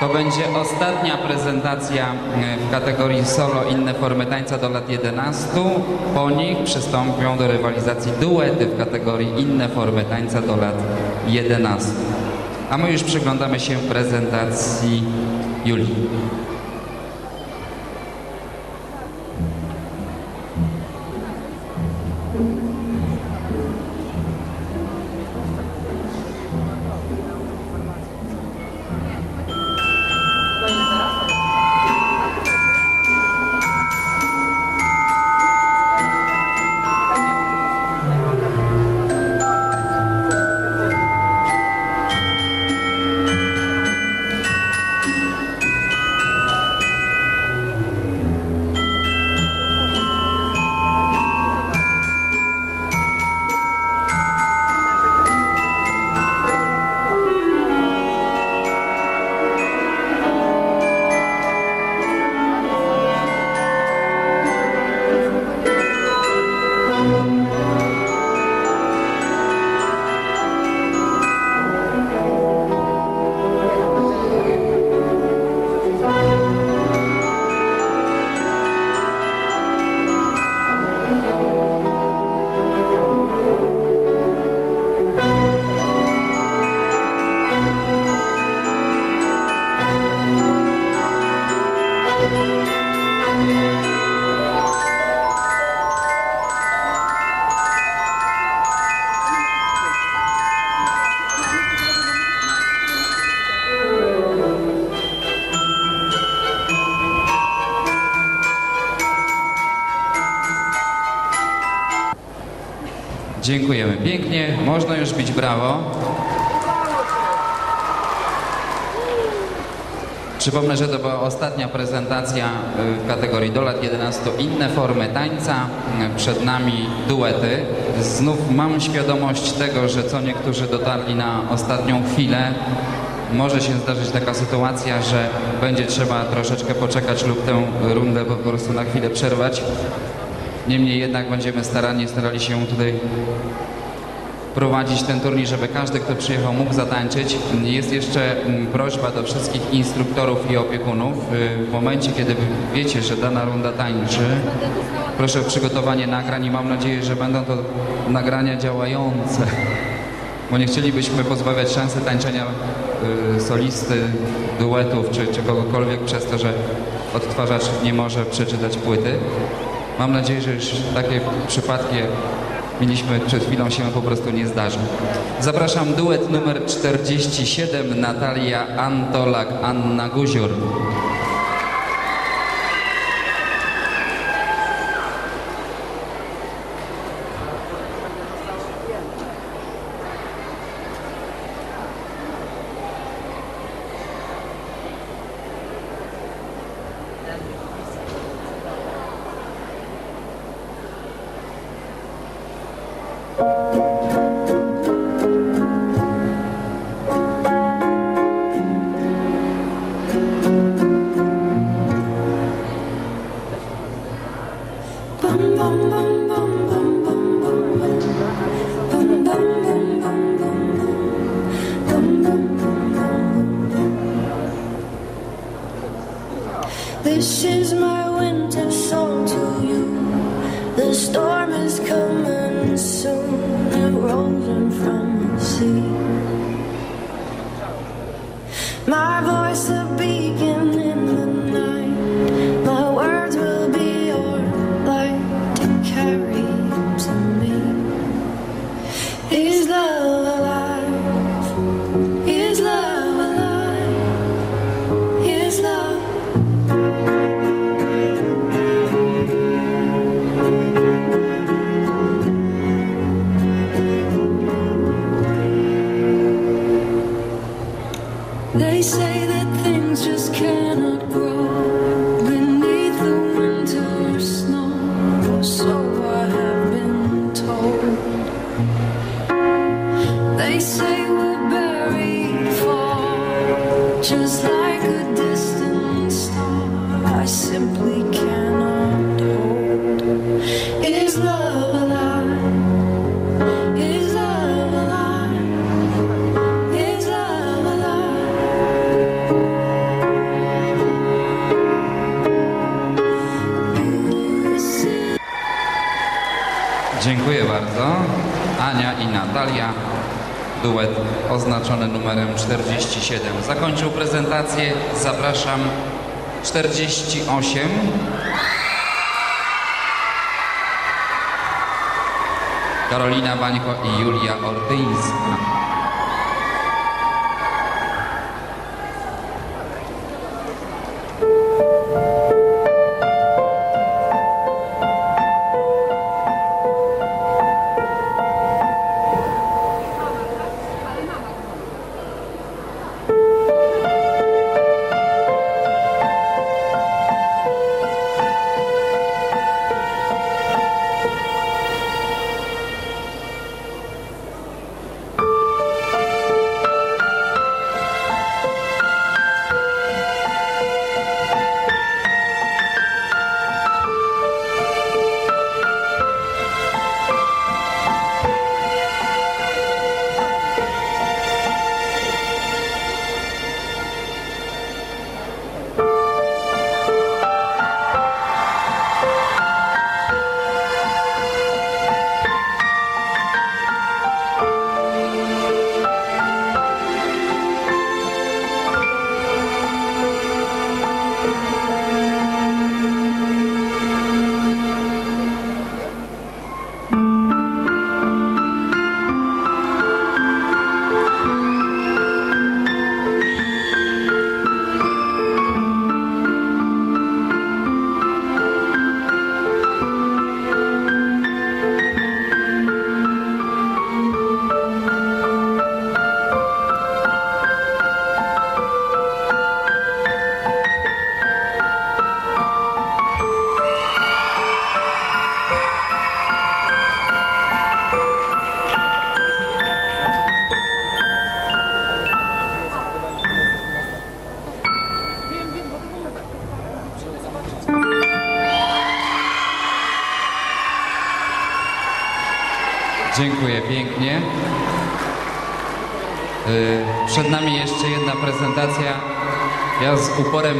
To będzie ostatnia prezentacja e, w kategorii solo inne formy tańca do lat 11. Po nich przystąpią do rywalizacji duety w kategorii inne formy tańca do lat 11. A my już przyglądamy się prezentacji Julii. Przypomnę, że to była ostatnia prezentacja y, w kategorii do lat 11 inne formy tańca. Y, Przed nami duety. Znów mam świadomość tego, że co niektórzy dotarli na ostatnią chwilę. Może się zdarzyć taka sytuacja, że będzie trzeba troszeczkę poczekać lub tę rundę po prostu na chwilę przerwać. Niemniej jednak będziemy starannie starali się tutaj prowadzić ten turniej, żeby każdy, kto przyjechał, mógł zatańczyć. Jest jeszcze mm, prośba do wszystkich instruktorów i opiekunów. Y, w momencie, kiedy wiecie, że dana runda tańczy, proszę o przygotowanie nagrań i mam nadzieję, że będą to nagrania działające, bo nie chcielibyśmy pozbawiać szansy tańczenia y, solisty, duetów czy, czy kogokolwiek przez to, że odtwarzacz nie może przeczytać płyty. Mam nadzieję, że już takie przypadki mieliśmy przed chwilą się po prostu nie zdarzy. Zapraszam duet numer 47 Natalia Antolak, Anna Guzior. 47. Zakończył prezentację. Zapraszam 48. Karolina Bańko i Julia Ortyńska.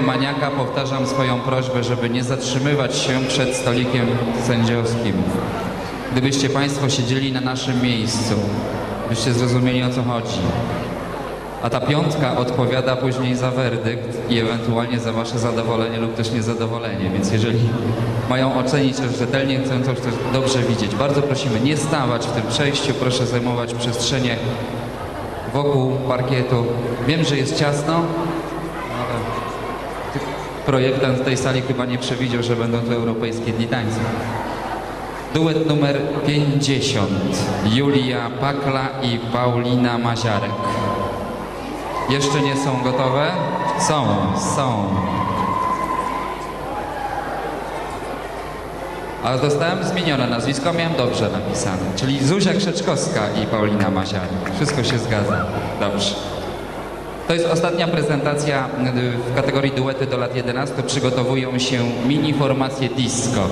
maniaka powtarzam swoją prośbę, żeby nie zatrzymywać się przed stolikiem sędziowskim. Gdybyście Państwo siedzieli na naszym miejscu, byście zrozumieli o co chodzi. A ta piątka odpowiada później za werdykt i ewentualnie za Wasze zadowolenie lub też niezadowolenie. Więc jeżeli mają ocenić rzetelnie, to chcą to dobrze widzieć. Bardzo prosimy nie stawać w tym przejściu, proszę zajmować przestrzenie wokół parkietu. Wiem, że jest ciasno, projektant tej sali chyba nie przewidział, że będą to europejskie dni tańca. Duet numer 50. Julia Pakla i Paulina Maziarek. Jeszcze nie są gotowe? Są, są. Ale dostałem zmienione nazwisko, miałem dobrze napisane. Czyli Zuzia Krzeczkowska i Paulina Maziarek. Wszystko się zgadza. Dobrze. To jest ostatnia prezentacja y, w kategorii duety do lat 11. Przygotowują się mini formacje disco.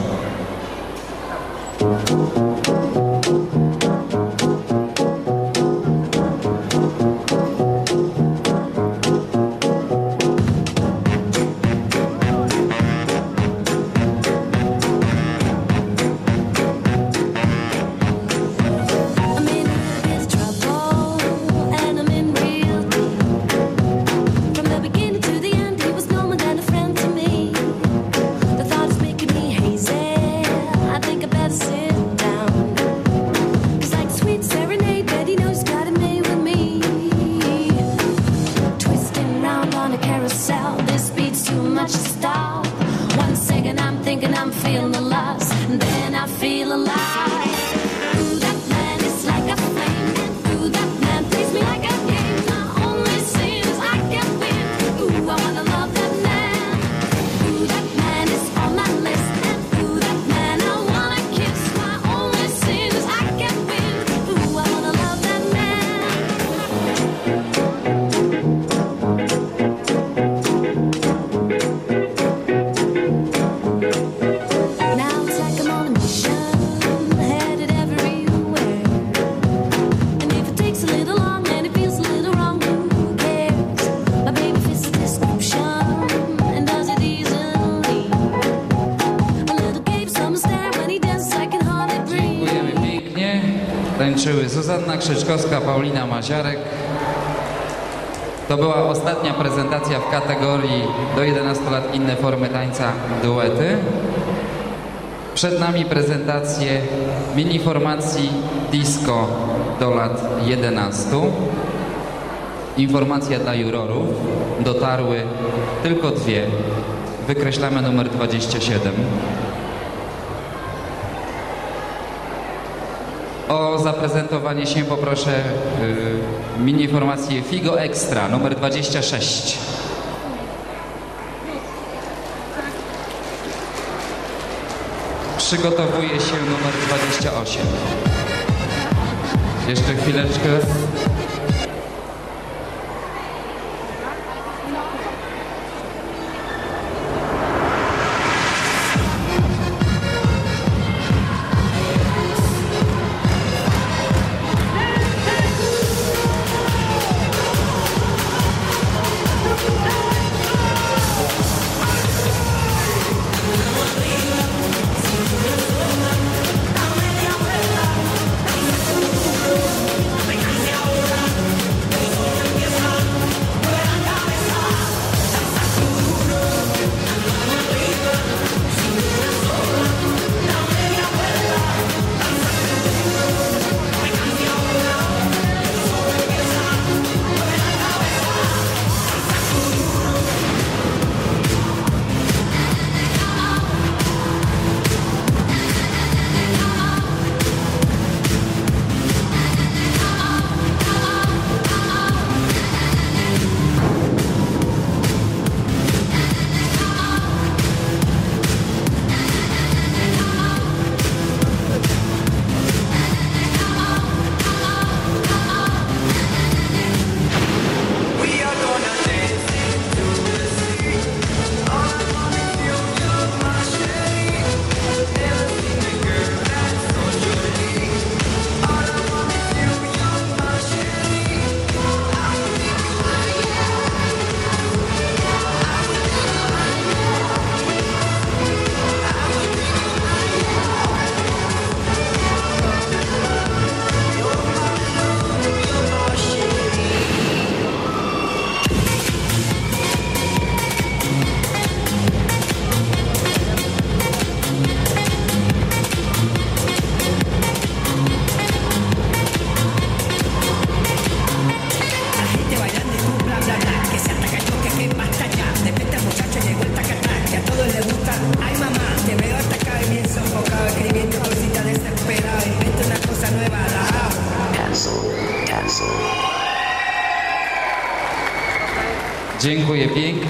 Krzyczkowska, Paulina Maziarek. To była ostatnia prezentacja w kategorii do 11 lat inne formy tańca duety. Przed nami prezentacje mini formacji disco do lat 11. Informacja dla jurorów. Dotarły tylko dwie. Wykreślamy numer 27. O zaprezentowanie się poproszę y, mini formację Figo Extra numer 26. Przygotowuje się numer 28. Jeszcze chwileczkę.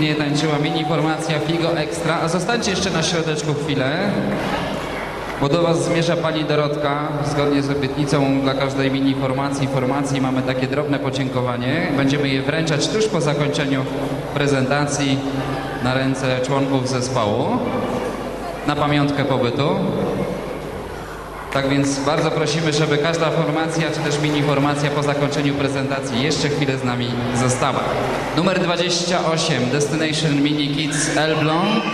Pięknie. Tańczyła mini formacja Figo Extra. A zostańcie jeszcze na środeczku chwilę. Bo do Was zmierza Pani Dorotka. Zgodnie z obietnicą dla każdej mini formacji, formacji mamy takie drobne podziękowanie. Będziemy je wręczać tuż po zakończeniu prezentacji na ręce członków zespołu. Na pamiątkę pobytu. Tak więc bardzo prosimy, żeby każda formacja, czy też mini formacja po zakończeniu prezentacji jeszcze chwilę z nami została. Numer 28, Destination Mini Kids Elbląg.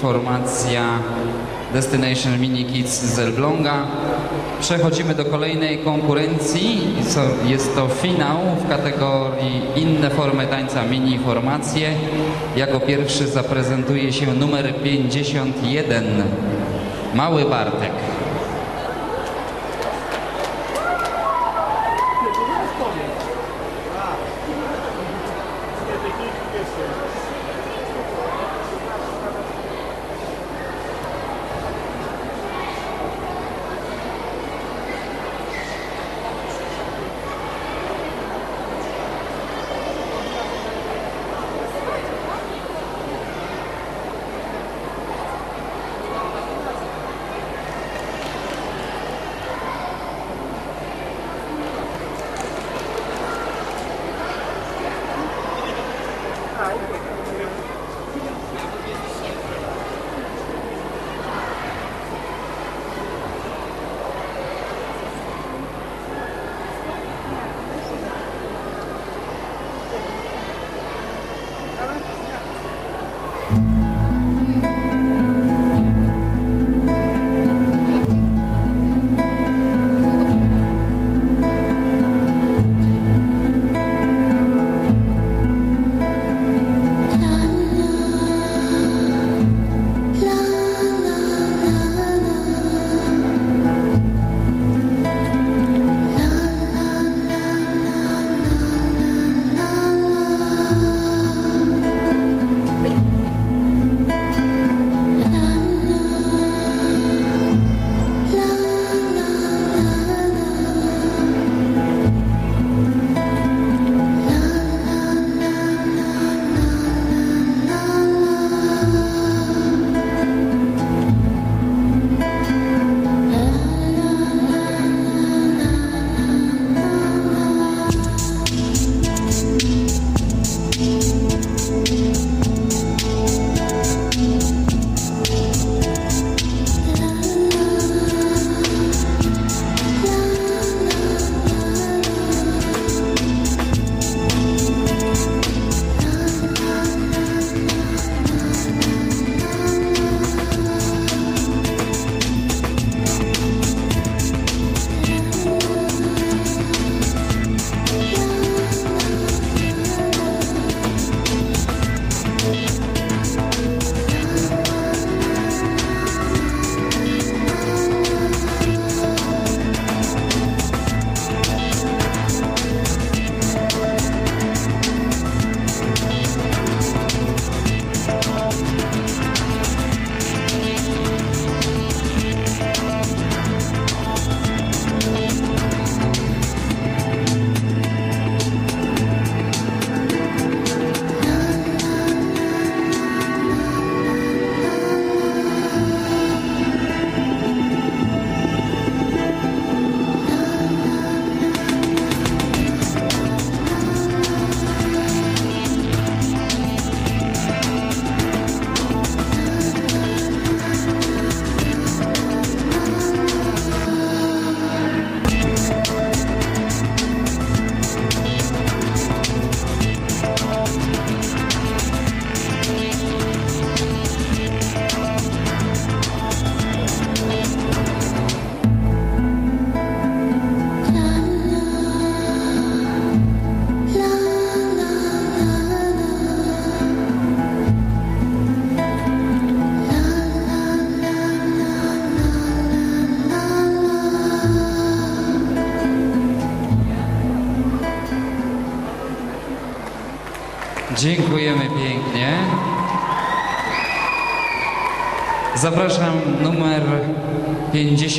Formacja Destination Mini Kids z Elbląga. Przechodzimy do kolejnej konkurencji. Jest to finał w kategorii inne formy tańca mini formacje. Jako pierwszy zaprezentuje się numer 51. Mały Bartek.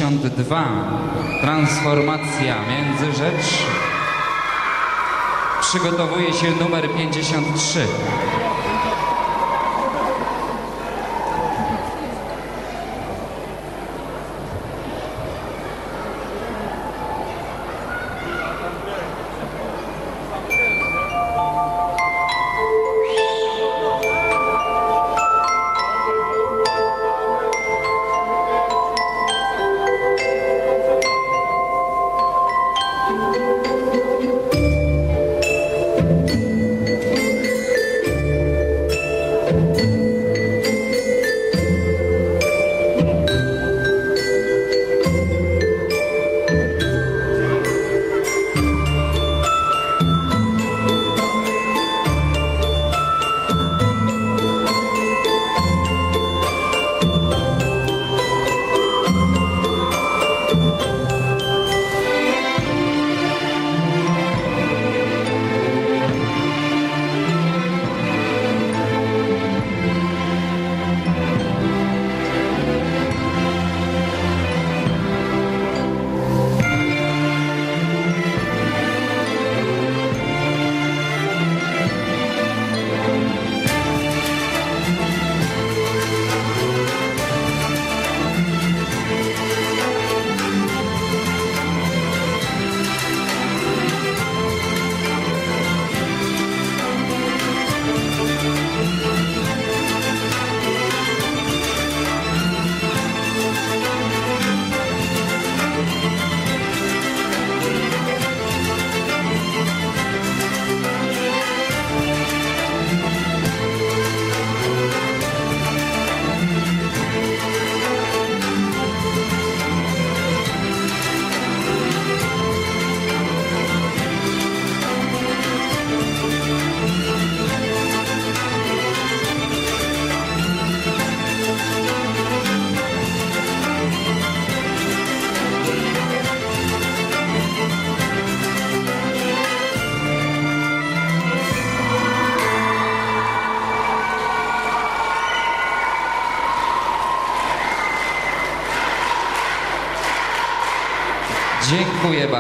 52. Transformacja Międzyrzecz. Przygotowuje się numer 53.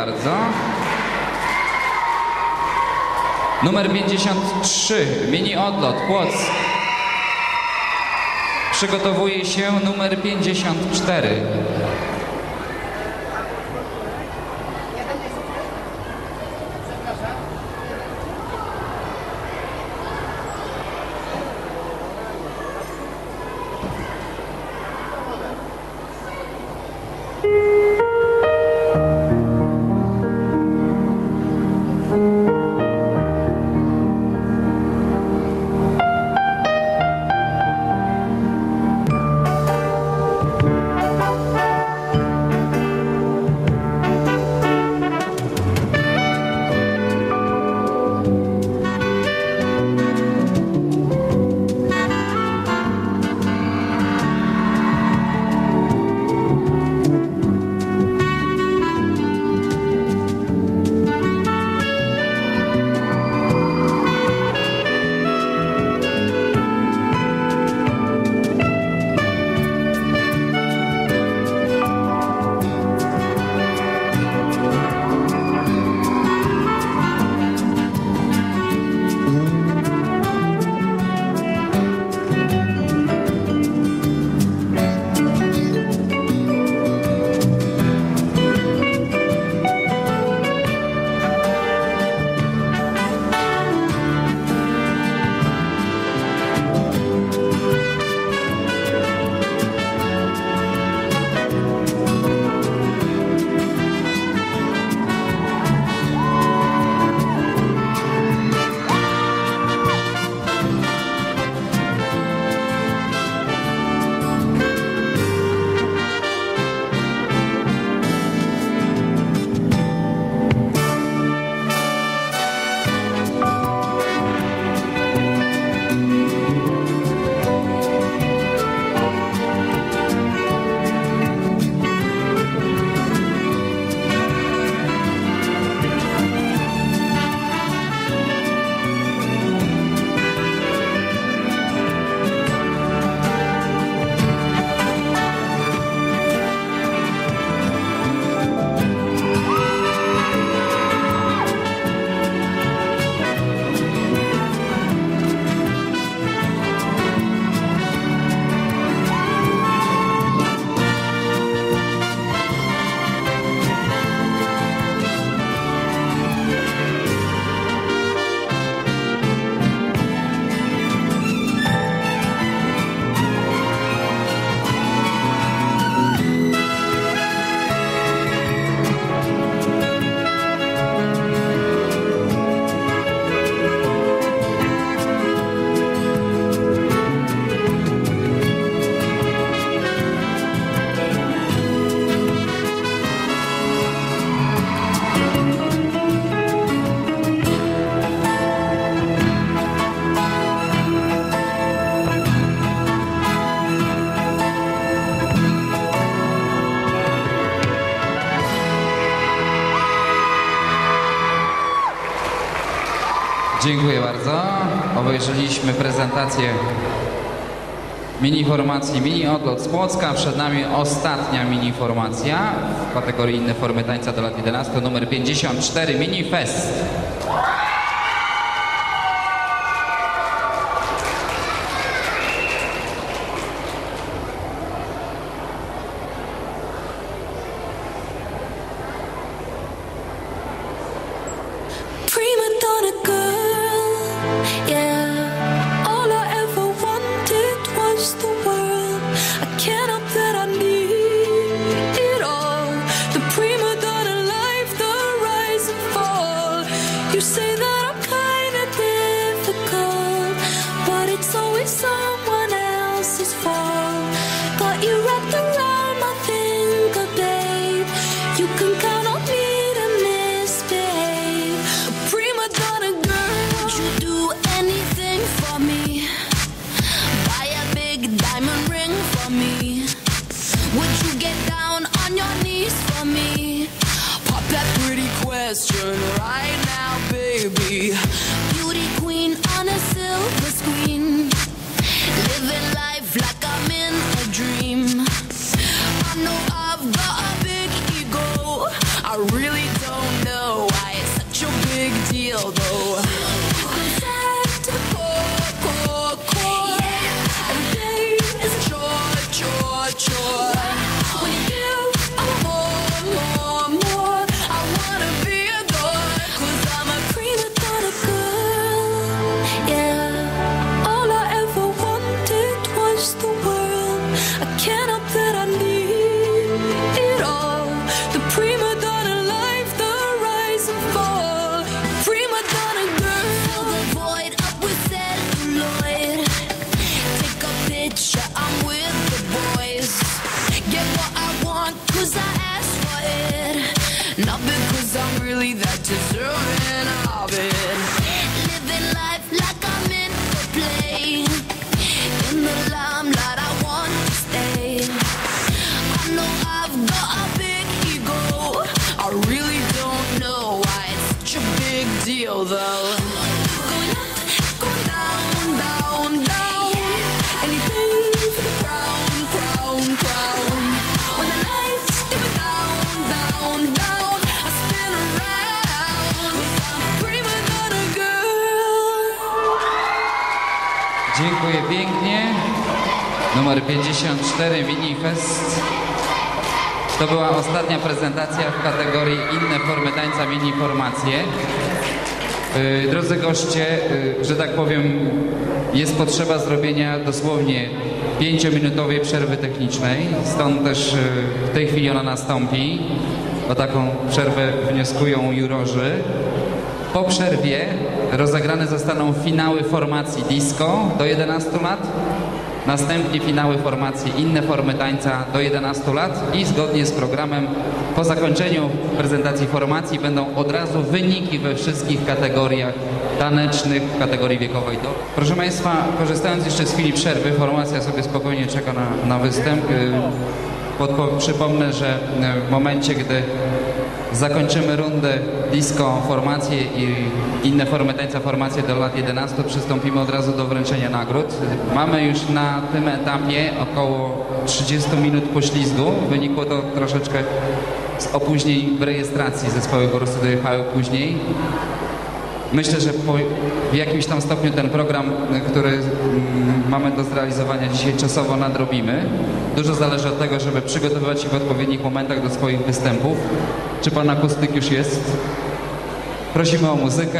bardzo. Numer 53, mini odlot, Płock. Przygotowuje się numer 54. obejrzeliśmy prezentację mini formacji Mini Odlot z Płocka. Przed nami ostatnia mini formacja w kategorii inne formy tańca do lat 11, numer 54 Mini Fest. Dosłownie 5-minutowej przerwy technicznej. Stąd też yy, w tej chwili ona nastąpi. O taką przerwę wnioskują jurorzy. Po przerwie rozegrane zostaną finały formacji disco do 11 lat, następnie finały formacji inne formy tańca do 11 lat i zgodnie z programem po zakończeniu prezentacji formacji będą od razu wyniki we wszystkich kategoriach tanecznych w kategorii wiekowej. Do... Proszę Państwa, korzystając jeszcze z chwili przerwy, formacja sobie spokojnie czeka na, na występ. Yy, Podpo- przypomnę, że e, w momencie, gdy zakończymy rundę disco formacje i inne formy tańca formacje do lat 11, przystąpimy od razu do wręczenia nagród. Mamy już na tym etapie około 30 minut poślizgu. Wynikło to troszeczkę z opóźnień w rejestracji. Zespoły po prostu dojechały później. Myślę, że po, w jakimś tam stopniu ten program, który mm, mamy do zrealizowania dzisiaj czasowo nadrobimy. Dużo zależy od tego, żeby przygotowywać się w odpowiednich momentach do swoich występów. Czy pan akustyk już jest? Prosimy o muzykę.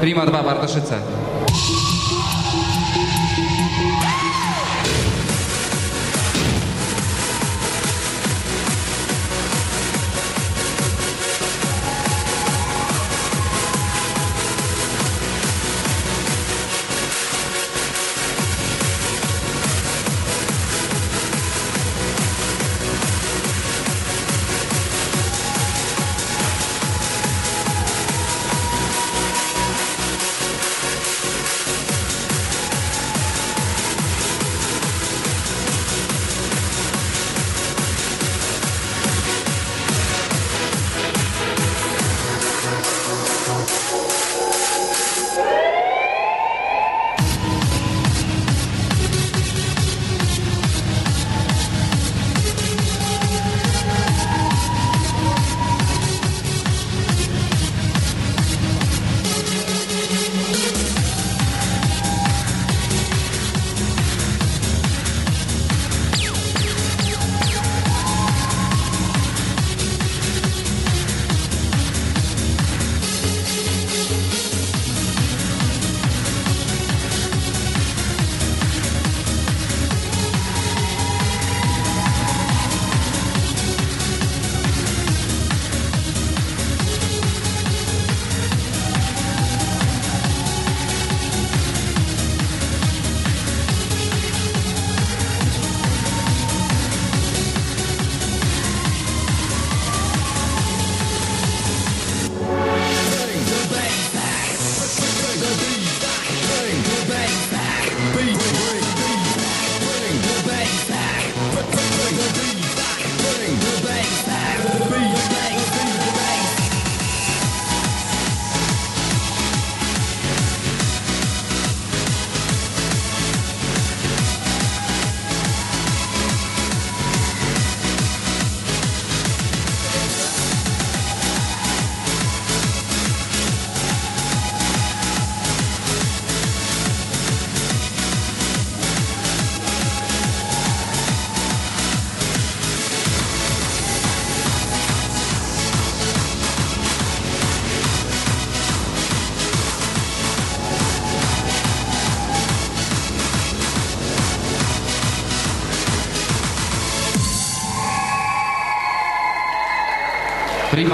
Prima 2 Bartoszyce.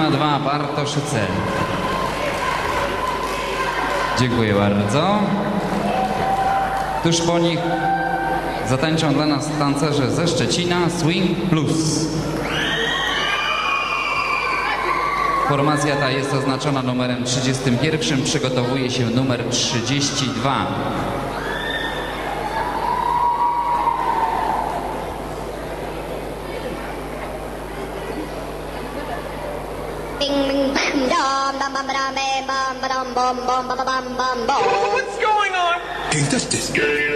Prima 2 Bartoszyce. Dziękuję bardzo. Tuż po nich zatańczą dla nas tancerze ze Szczecina Swing Plus. Formacja ta jest oznaczona numerem 31. Przygotowuje się numer 32. King Game.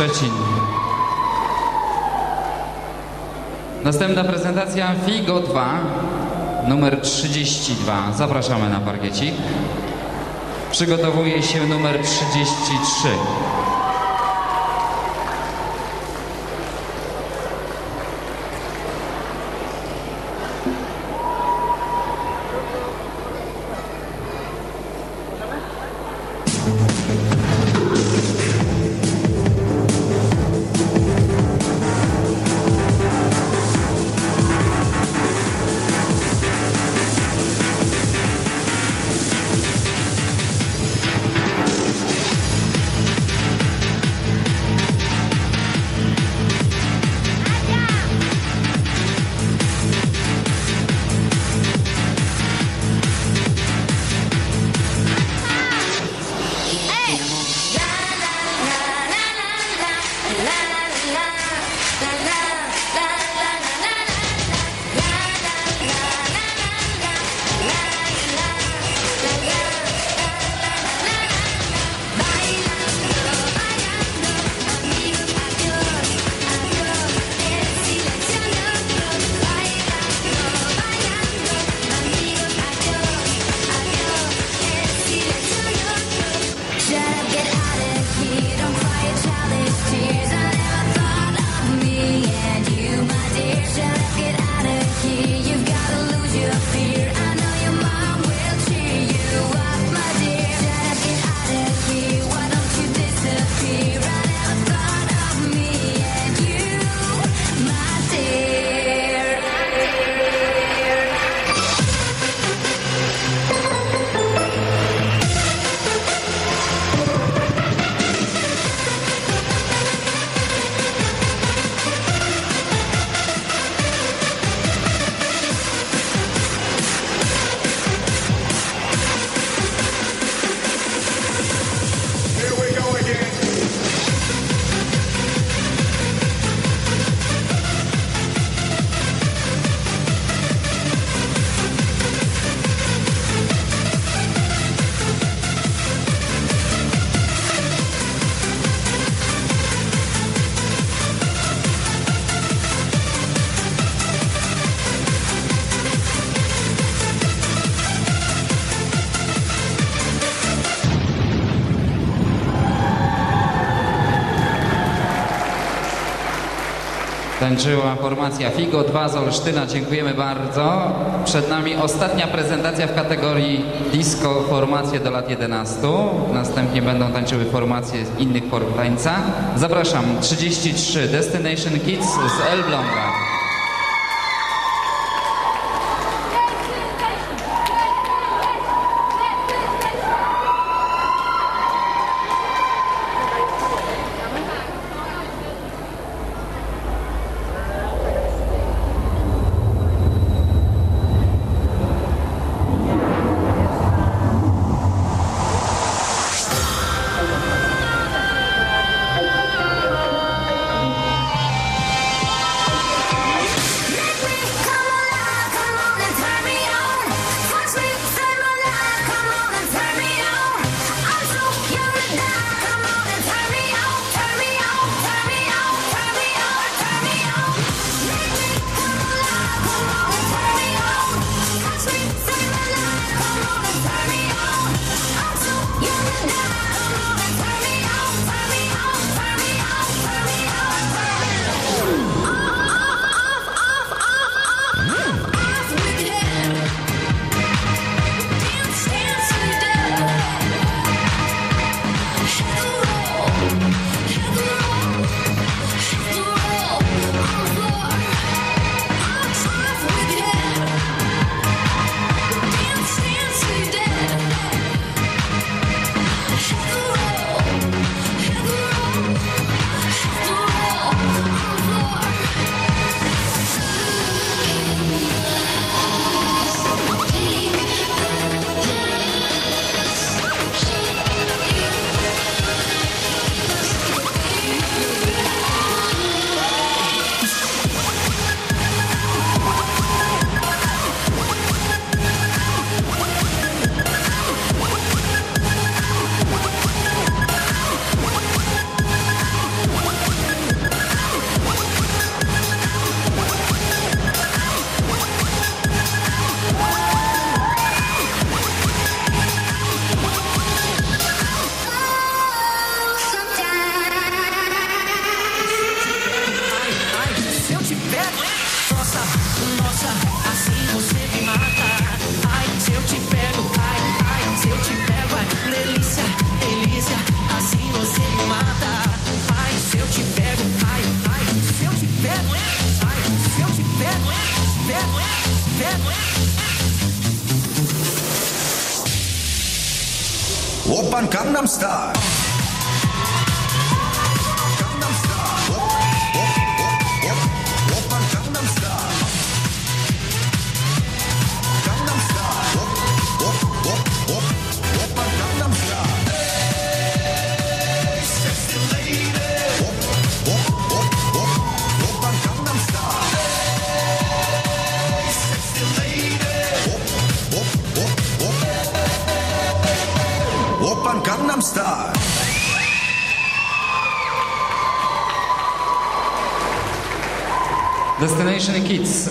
Szczecin. Następna prezentacja Figo 2, numer 32. Zapraszamy na parkiecik. Przygotowuje się numer 33. Tańczyła formacja Figo 2 z Olsztyna. Dziękujemy bardzo. Przed nami ostatnia prezentacja w kategorii disco formacje do lat 11. Następnie będą tańczyły formacje z innych form tańca. Zapraszam 33 Destination Kids z Elbląga.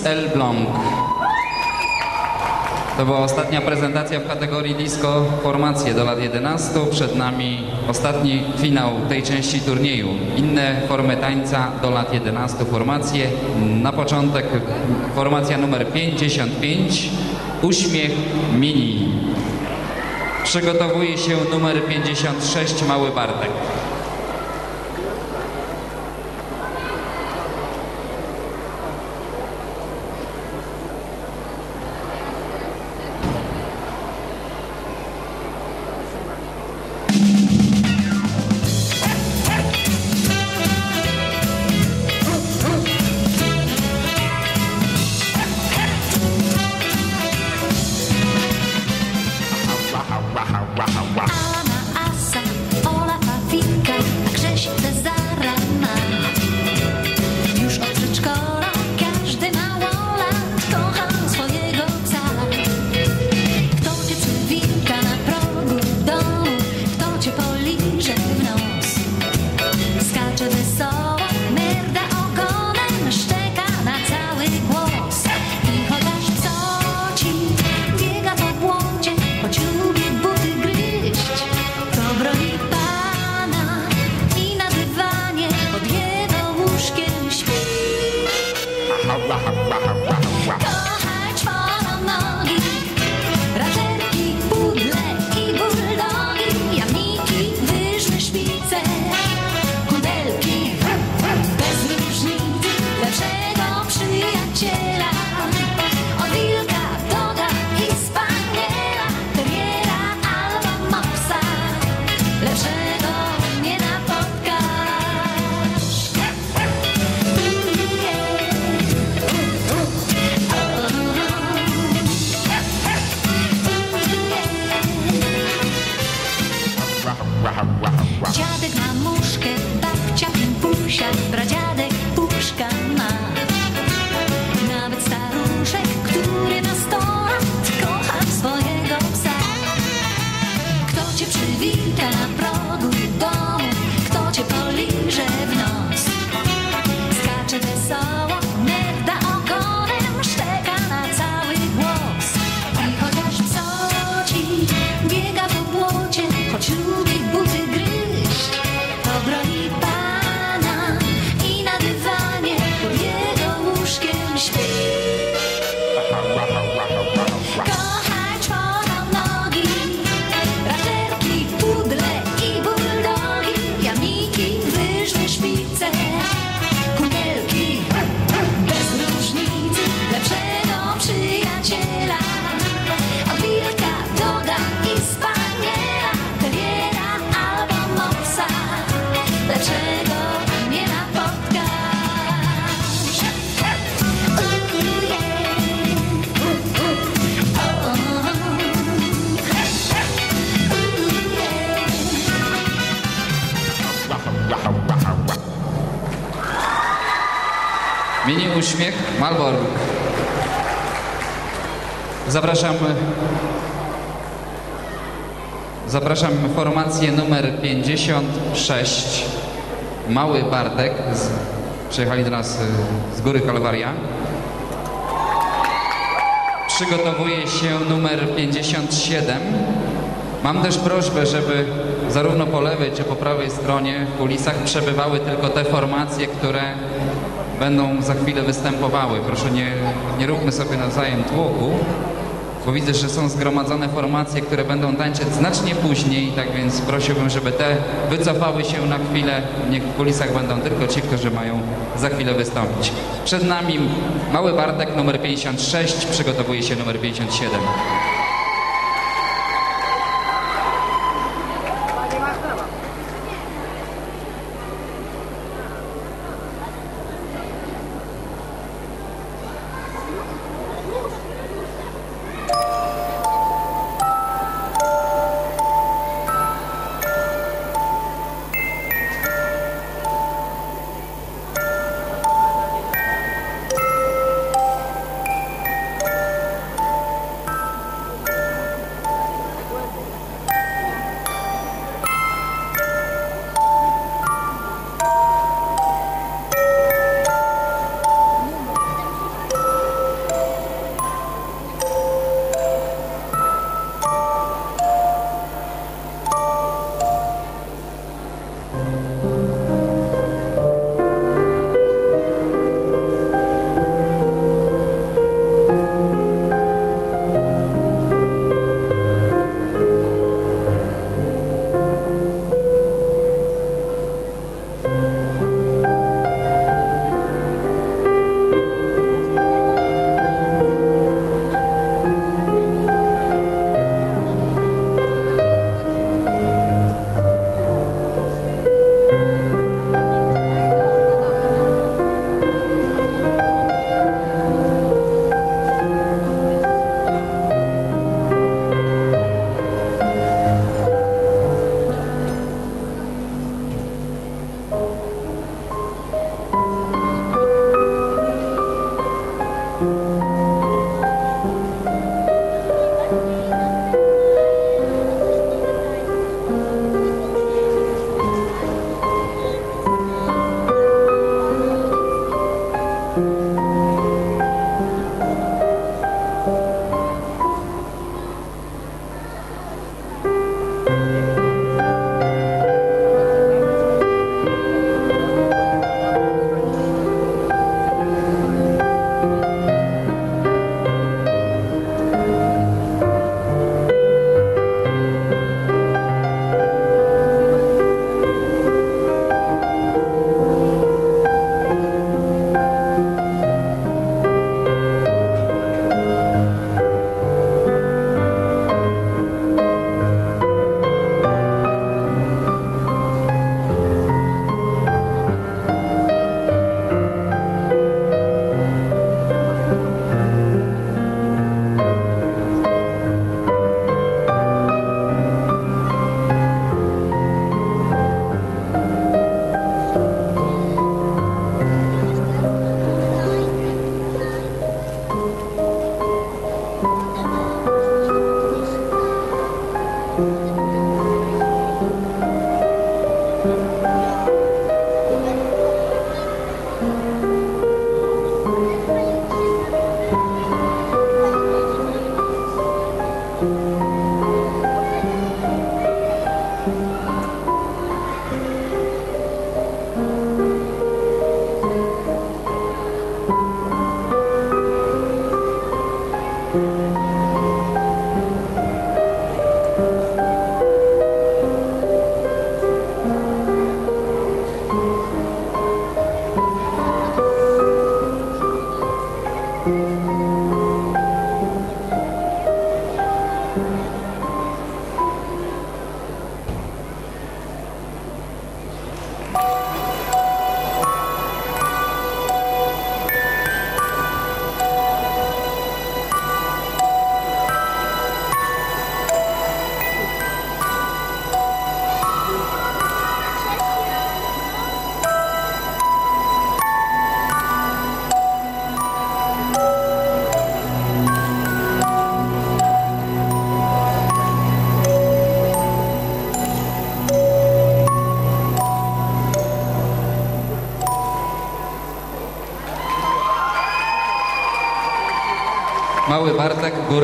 Destination Kids Elbląg. To była ostatnia prezentacja w kategorii disco formacje do lat 11. Przed nami ostatni finał tej części turnieju. Inne formy tańca do lat 11 formacje. Na początek formacja numer 55 Uśmiech Mini. Przygotowuje się numer 56 Mały Bartek. 56. Mały Bartek. Z, przyjechali do nas y, z góry Kalwaria. Przygotowuje się numer 57. Mam też prośbę, żeby zarówno po lewej czy po prawej stronie w kulisach przebywały tylko te formacje, które będą za chwilę występowały. Proszę nie, nie róbmy sobie nawzajem tłoku, bo widzę, że są zgromadzone formacje, które będą tańczyć znacznie później, tak więc prosiłbym, żeby te wycofały się na chwilę. Niech w kulisach będą tylko ci, którzy mają za chwilę wystąpić. Przed nami Mały Bartek numer 56, przygotowuje się numer 57.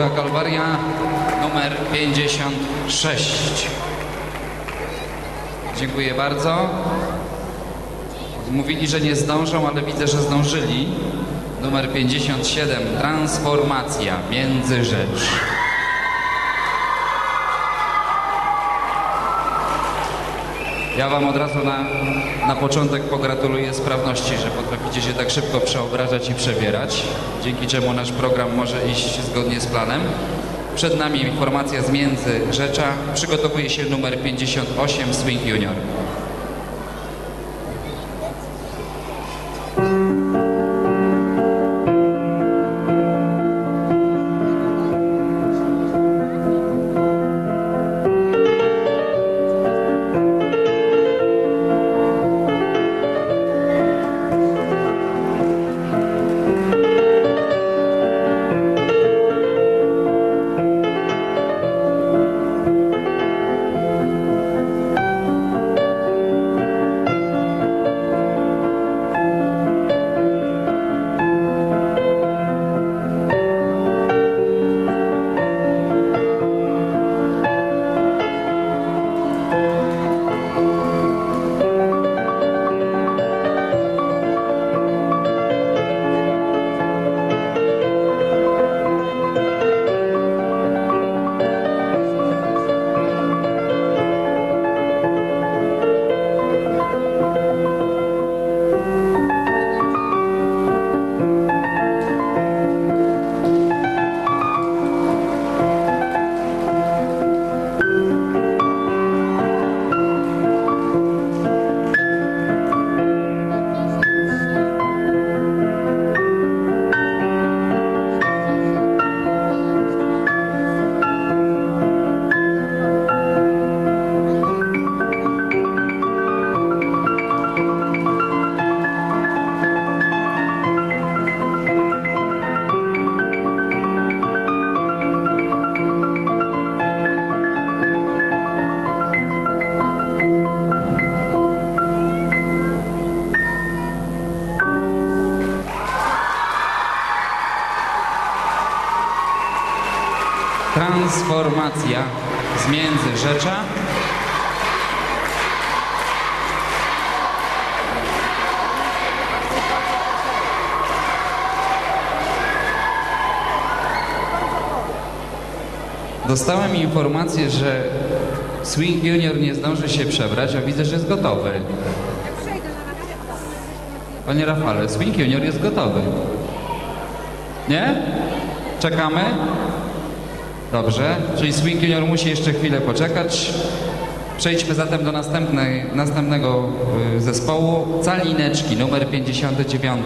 Góra Kalwaria, numer 56. Dziękuję bardzo. Mówili, że nie zdążą, ale widzę, że zdążyli. Numer 57, Transformacja, Międzyrzecz. Ja Wam od razu na, na początek pogratuluję sprawności, że potraficie się tak szybko przeobrażać i przebierać, dzięki czemu nasz program może iść zgodnie z planem. Przed nami informacja z Międzyrzecza. Przygotowuje się numer 58 Swing Junior. Dostałem informację, że Swing Junior nie zdąży się przebrać, a widzę, że jest gotowy. Panie Rafale, Swing Junior jest gotowy. Nie? Czekamy? Dobrze, czyli Swing Junior musi jeszcze chwilę poczekać. Przejdźmy zatem do następnej, następnego y, zespołu. Calineczki, numer 59.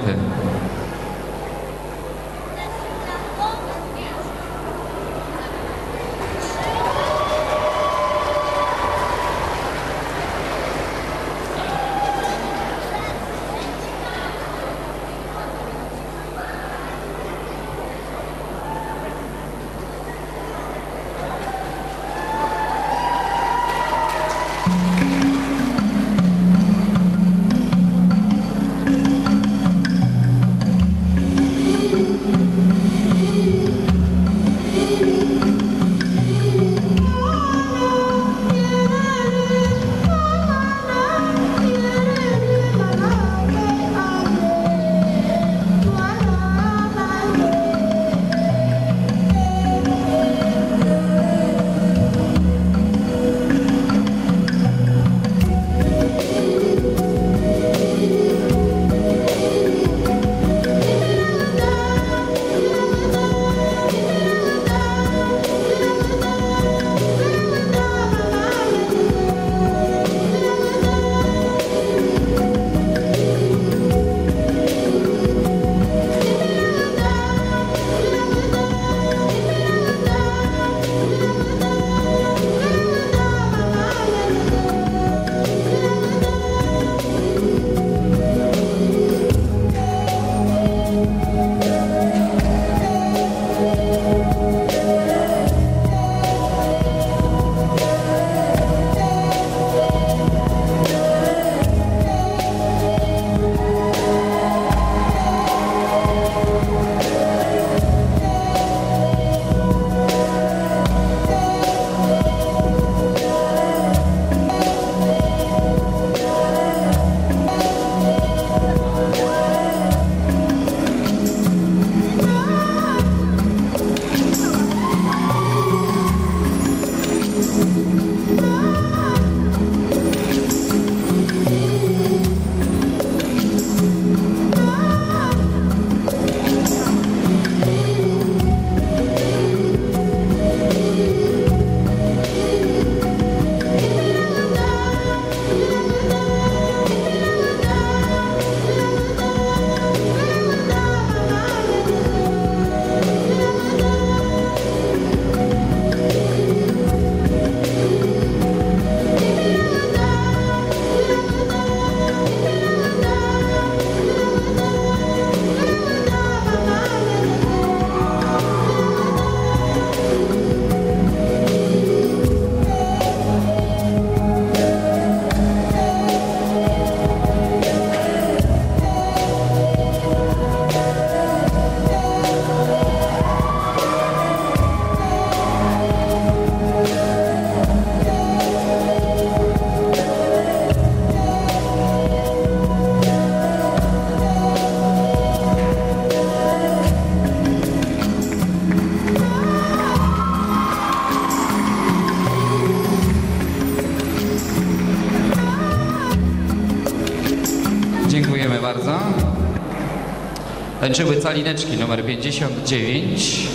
tańczyły calineczki numer 59.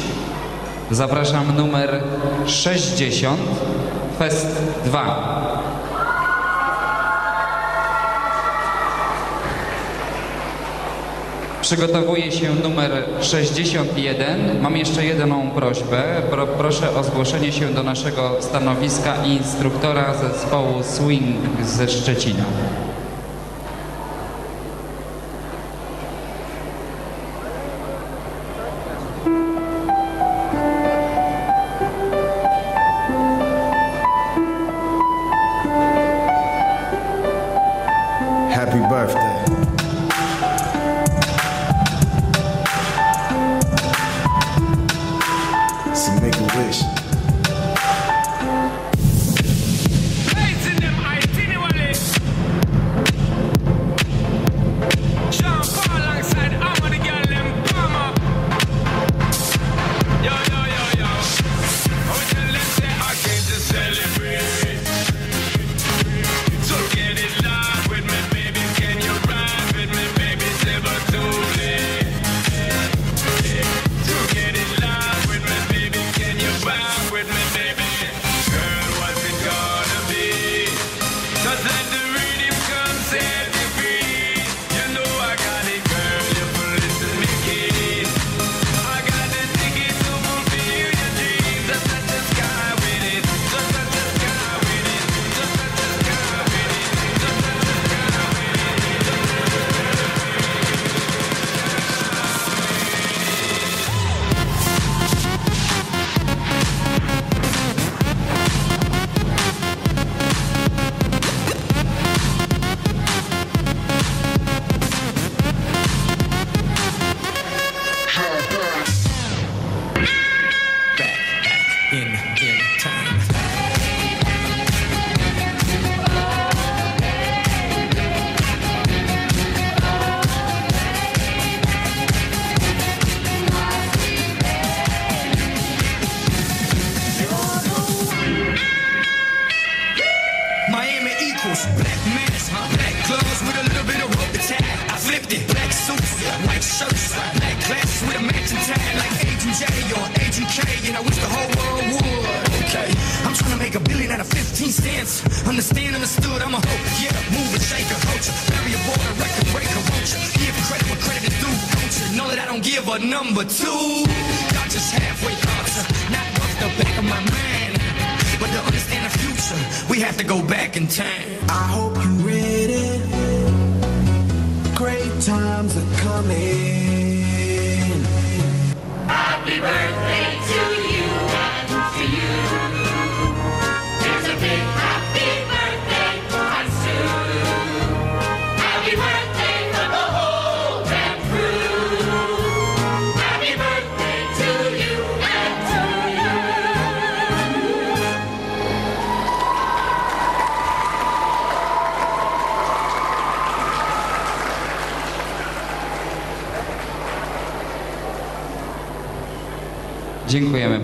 Zapraszam numer 60, Fest 2. Przygotowuje się numer 61. Mam jeszcze jedną prośbę. Pro, proszę o zgłoszenie się do naszego stanowiska instruktora zespołu Swing ze Szczecina.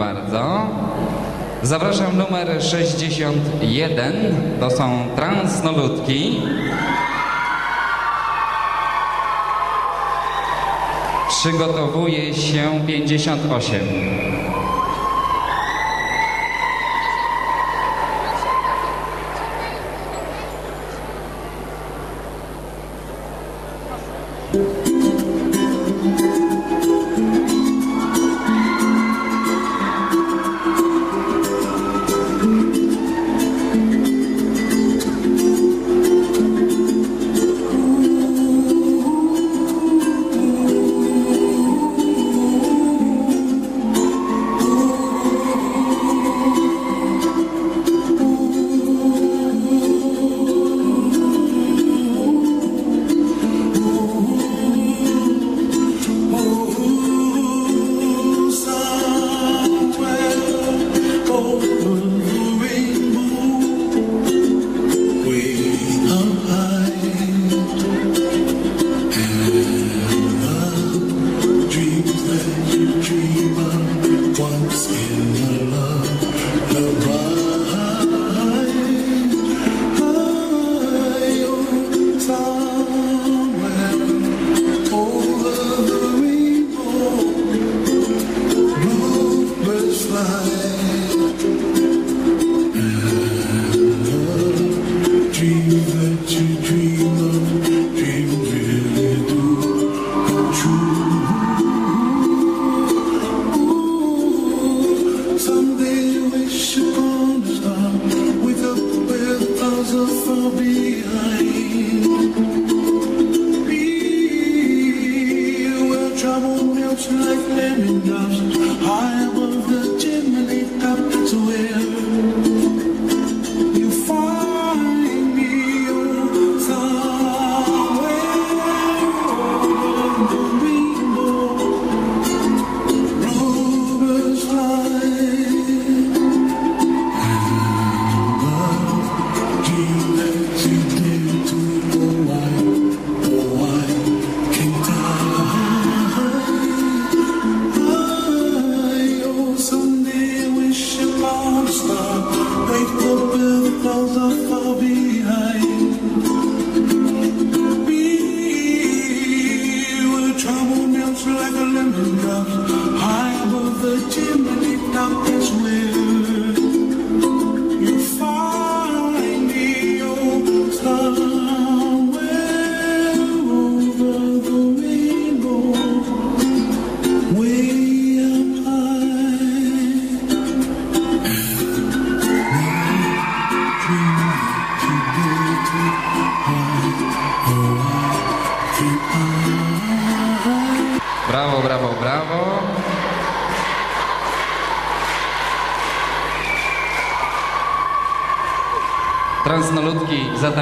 bardzo. Zapraszam numer 61, to są transnoludki. Przygotowuje się 58.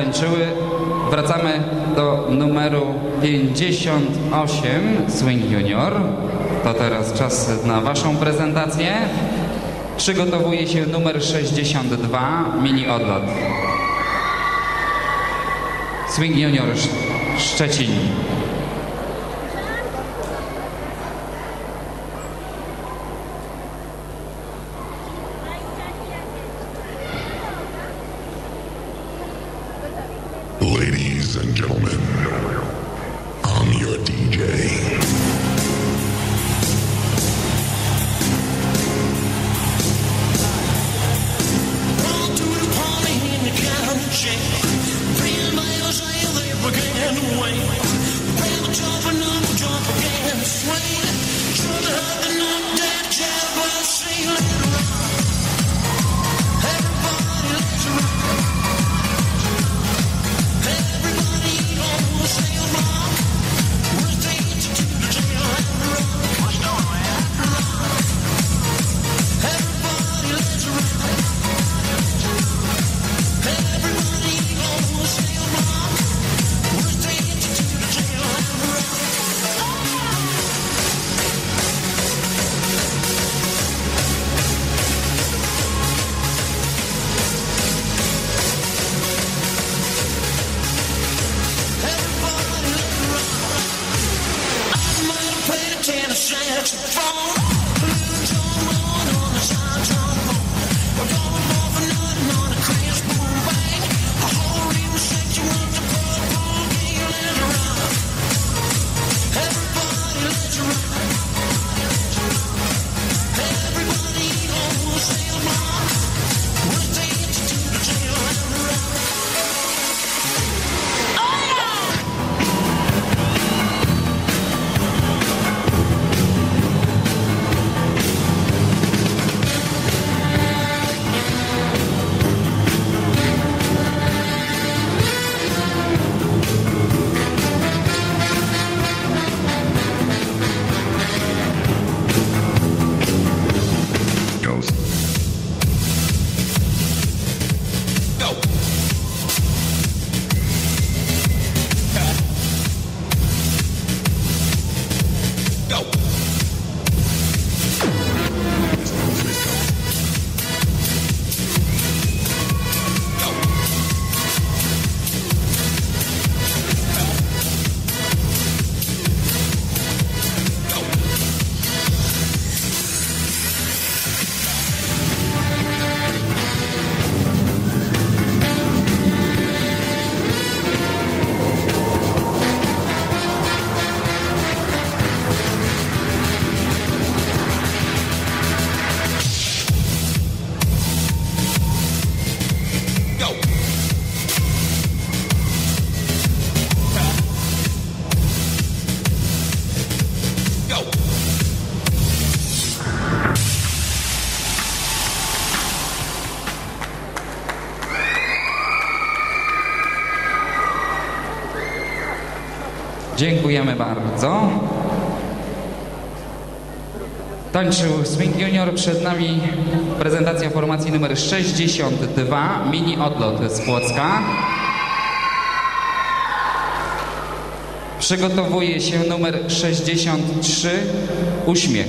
męczyły. Wracamy do numeru 58 Swing Junior. To teraz czas na Waszą prezentację. Przygotowuje się numer 62 Mini Odlot. Swing Junior Szczecin. Dziękujemy bardzo. Tańczył Swing Junior, przed nami prezentacja formacji numer 62, mini odlot z Płocka. Przygotowuje się numer 63, uśmiech.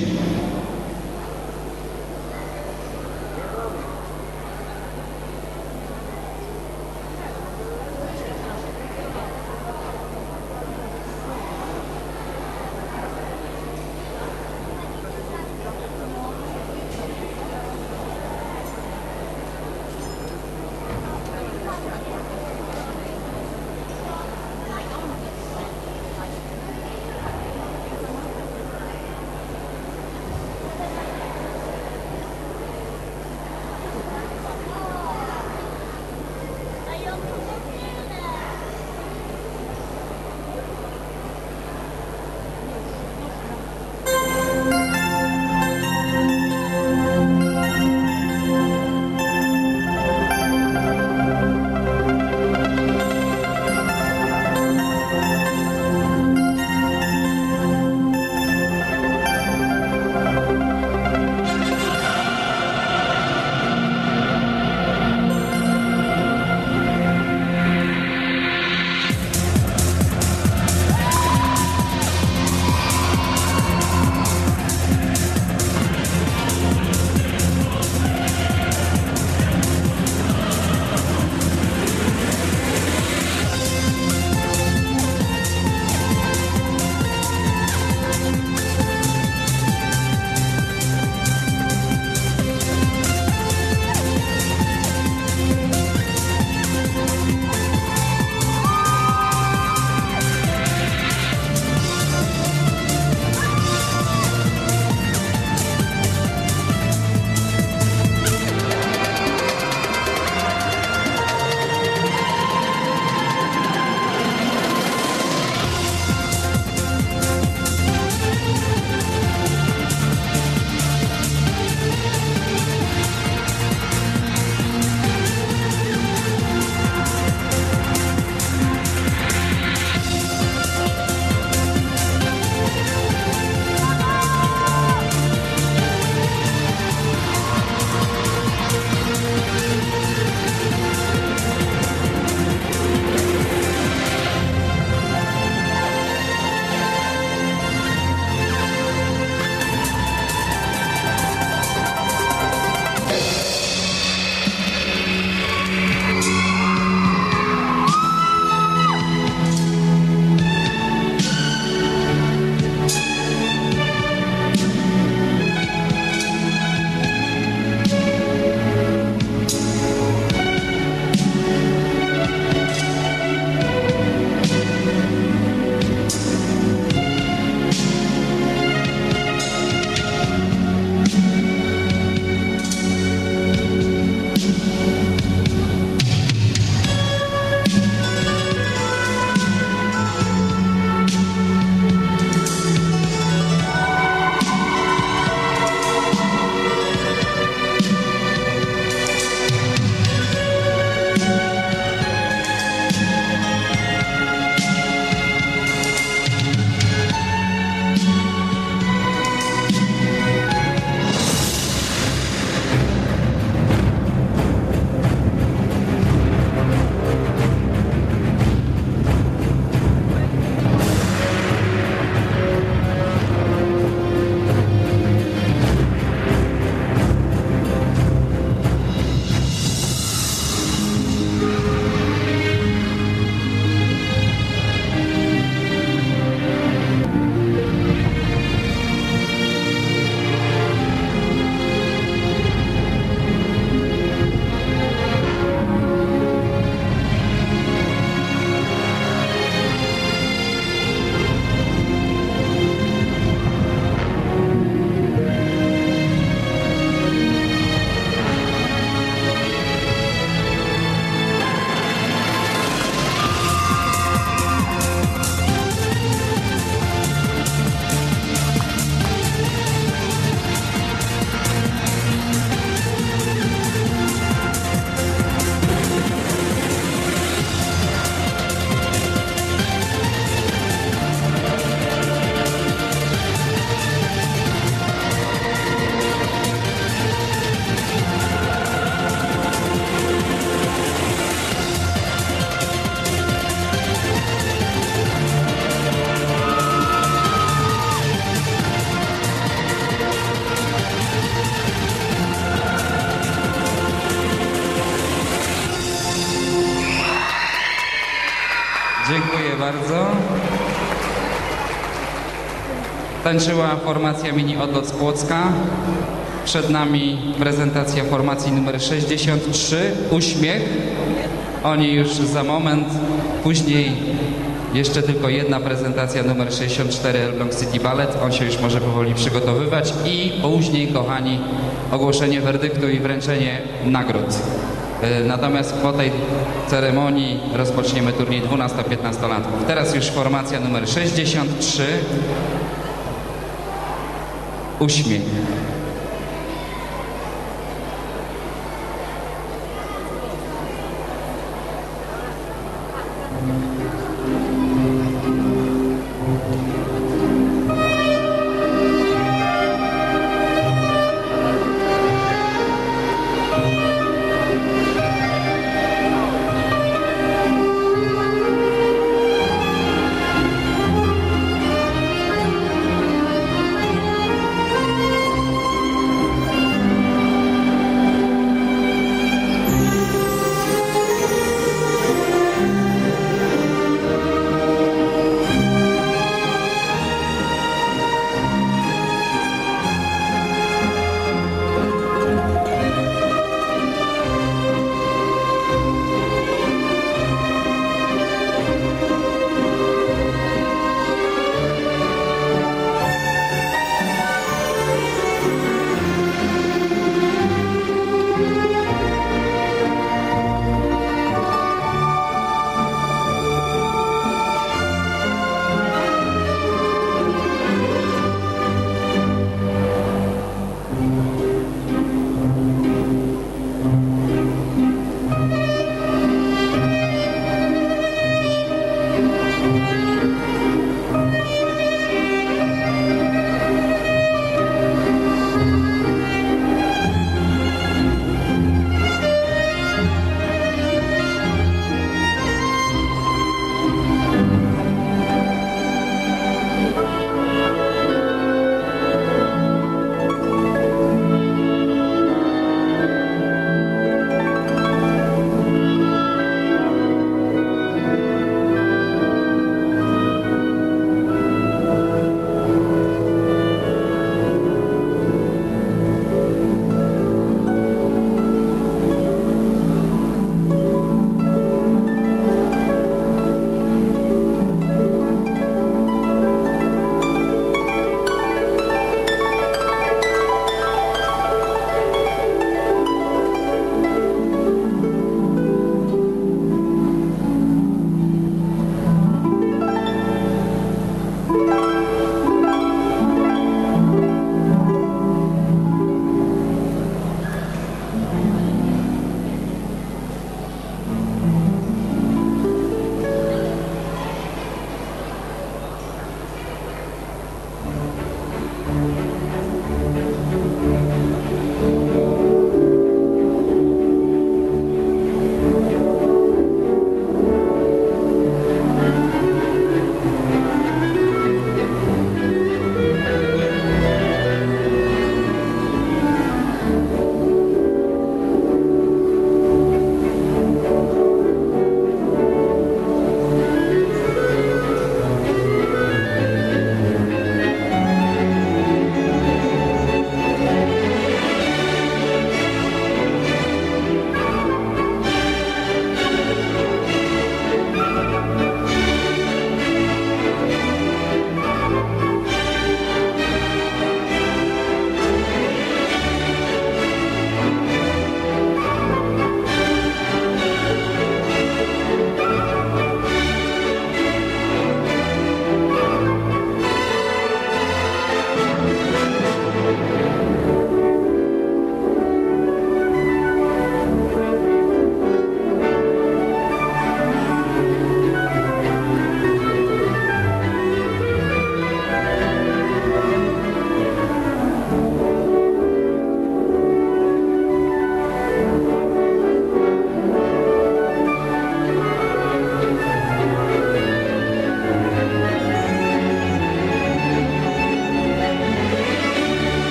Tańczyła formacja mini odlot z Płocka. Przed nami prezentacja formacji numer 63, Uśmiech. Oni już za moment. Później jeszcze tylko jedna prezentacja numer 64, Elbląg City Ballet. On się już może powoli przygotowywać. I później, kochani, ogłoszenie werdyktu i wręczenie nagród. Y, Natomiast po tej ceremonii rozpoczniemy turniej 12-15 latków. Teraz już formacja numer 63. Uśmiech.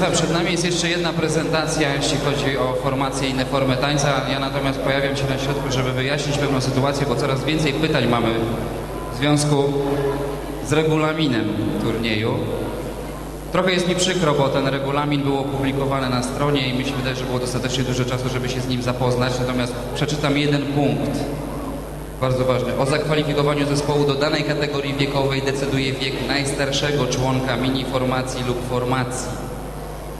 Państwa, przed nami jest jeszcze jedna prezentacja, jeśli chodzi o formacje i inne formy tańca. Ja natomiast pojawiam się na środku, żeby wyjaśnić pewną sytuację, bo coraz więcej pytań mamy w związku z regulaminem turnieju. Trochę jest mi przykro, bo ten regulamin był opublikowany na stronie i mi się wydaje, że było dostatecznie dużo czasu, żeby się z nim zapoznać. Natomiast przeczytam jeden punkt, bardzo ważny. O zakwalifikowaniu zespołu do danej kategorii wiekowej decyduje wiek najstarszego członka mini formacji lub formacji.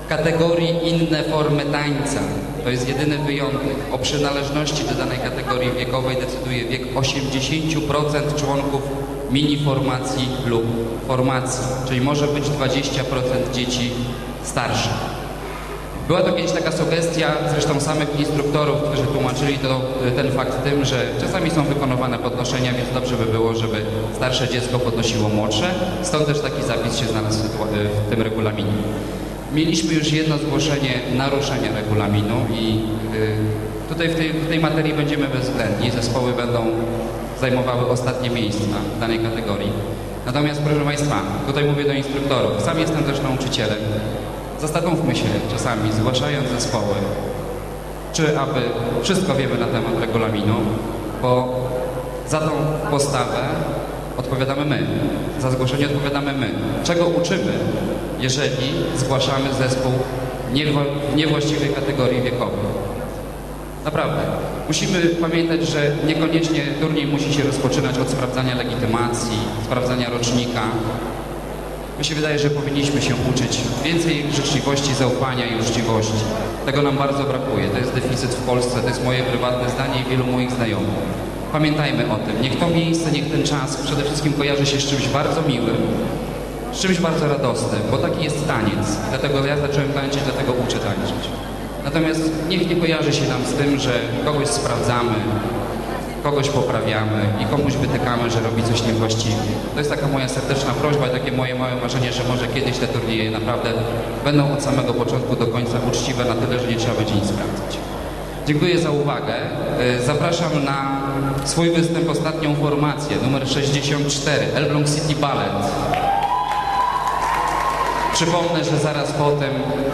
Kategorii inne formy tańca, to jest jedyny wyjątek, o przynależności do danej kategorii wiekowej decyduje wiek 80% członków mini formacji lub formacji, czyli może być 20% dzieci starszych. Była to kiedyś taka sugestia, zresztą samych instruktorów, którzy tłumaczyli to, ten fakt tym, że czasami są wykonywane podnoszenia, więc dobrze by było, żeby starsze dziecko podnosiło młodsze. Stąd też taki zapis się znalazł w, w tym regulaminie. Mieliśmy już jedno zgłoszenie naruszenia regulaminu i y, tutaj w tej, w tej materii będziemy bezwzględni. Zespoły będą zajmowały ostatnie miejsca w danej kategorii. Natomiast proszę Państwa, tutaj mówię do instruktorów, sam jestem też nauczycielem. Zastanówmy się czasami, zgłaszając zespoły, czy aby wszystko wiemy na temat regulaminu, bo za tą postawę odpowiadamy my, za zgłoszenie odpowiadamy my. Czego uczymy, jeżeli zgłaszamy zespół niewłaściwej kategorii wiekowej? Naprawdę. Musimy pamiętać, że niekoniecznie turniej musi się rozpoczynać od sprawdzania legitymacji, sprawdzania rocznika. Mi się wydaje, że powinniśmy się uczyć więcej życzliwości, zaufania i uczciwości. Tego nam bardzo brakuje. To jest deficyt w Polsce, to jest moje prywatne zdanie i wielu moich znajomych. Pamiętajmy o tym. Niech to miejsce, niech ten czas przede wszystkim kojarzy się z czymś bardzo miłym, czymś bardzo radosnym, bo taki jest taniec. Dlatego ja zacząłem tańczyć, dlatego uczę tańczyć. Natomiast niech nie kojarzy się nam z tym, że kogoś sprawdzamy, kogoś poprawiamy i komuś wytykamy, że robi coś niewłaściwie. To jest taka moja serdeczna prośba takie moje małe marzenie, że może kiedyś te turnieje naprawdę będą od samego początku do końca uczciwe na tyle, że nie trzeba będzie nic sprawdzać. Dziękuję za uwagę. Y, Zapraszam na swój występ ostatnią formację, numer 64, Elbląg City Ballet. Przypomnę, że zaraz po tym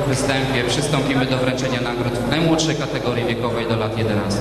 występie przystąpimy do wręczenia nagród w najmłodszej kategorii wiekowej do lat 11.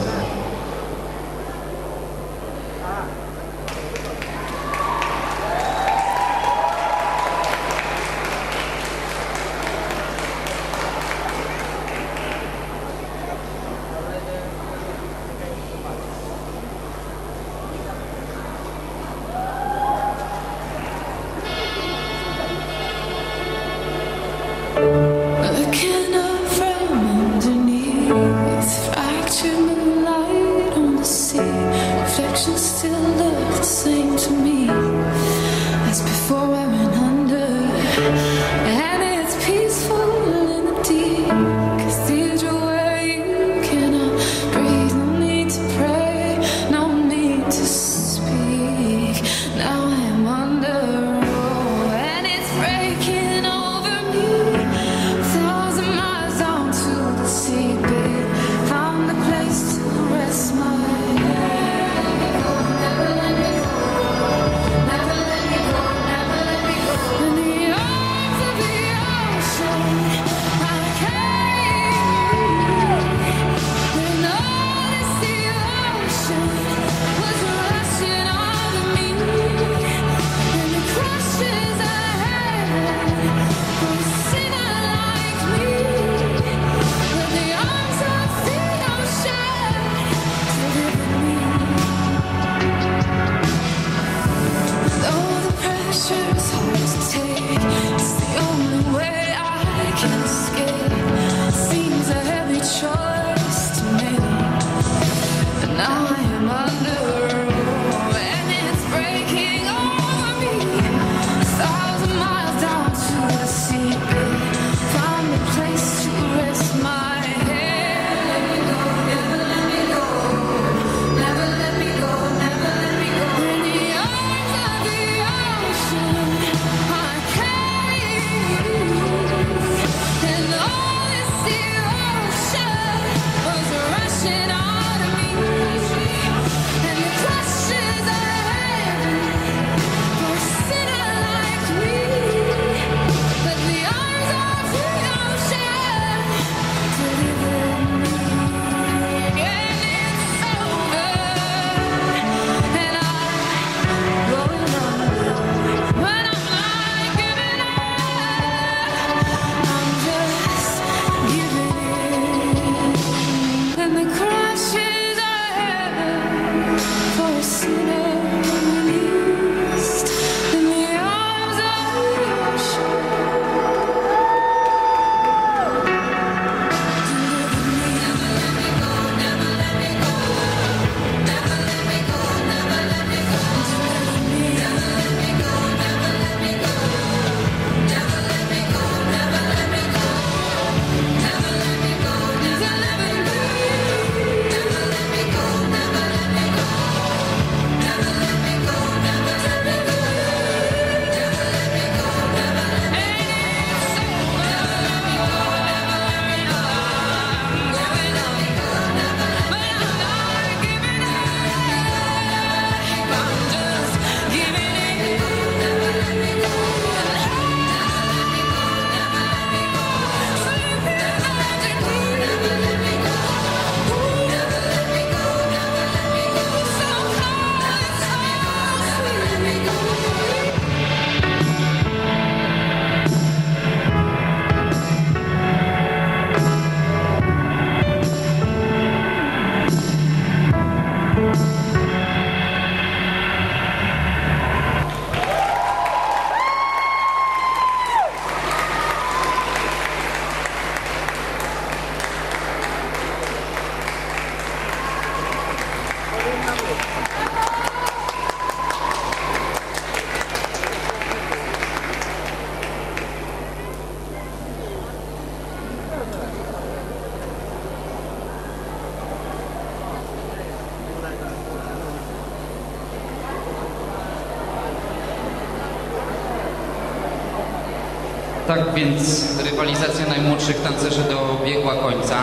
więc rywalizacja najmłodszych tancerzy dobiegła końca.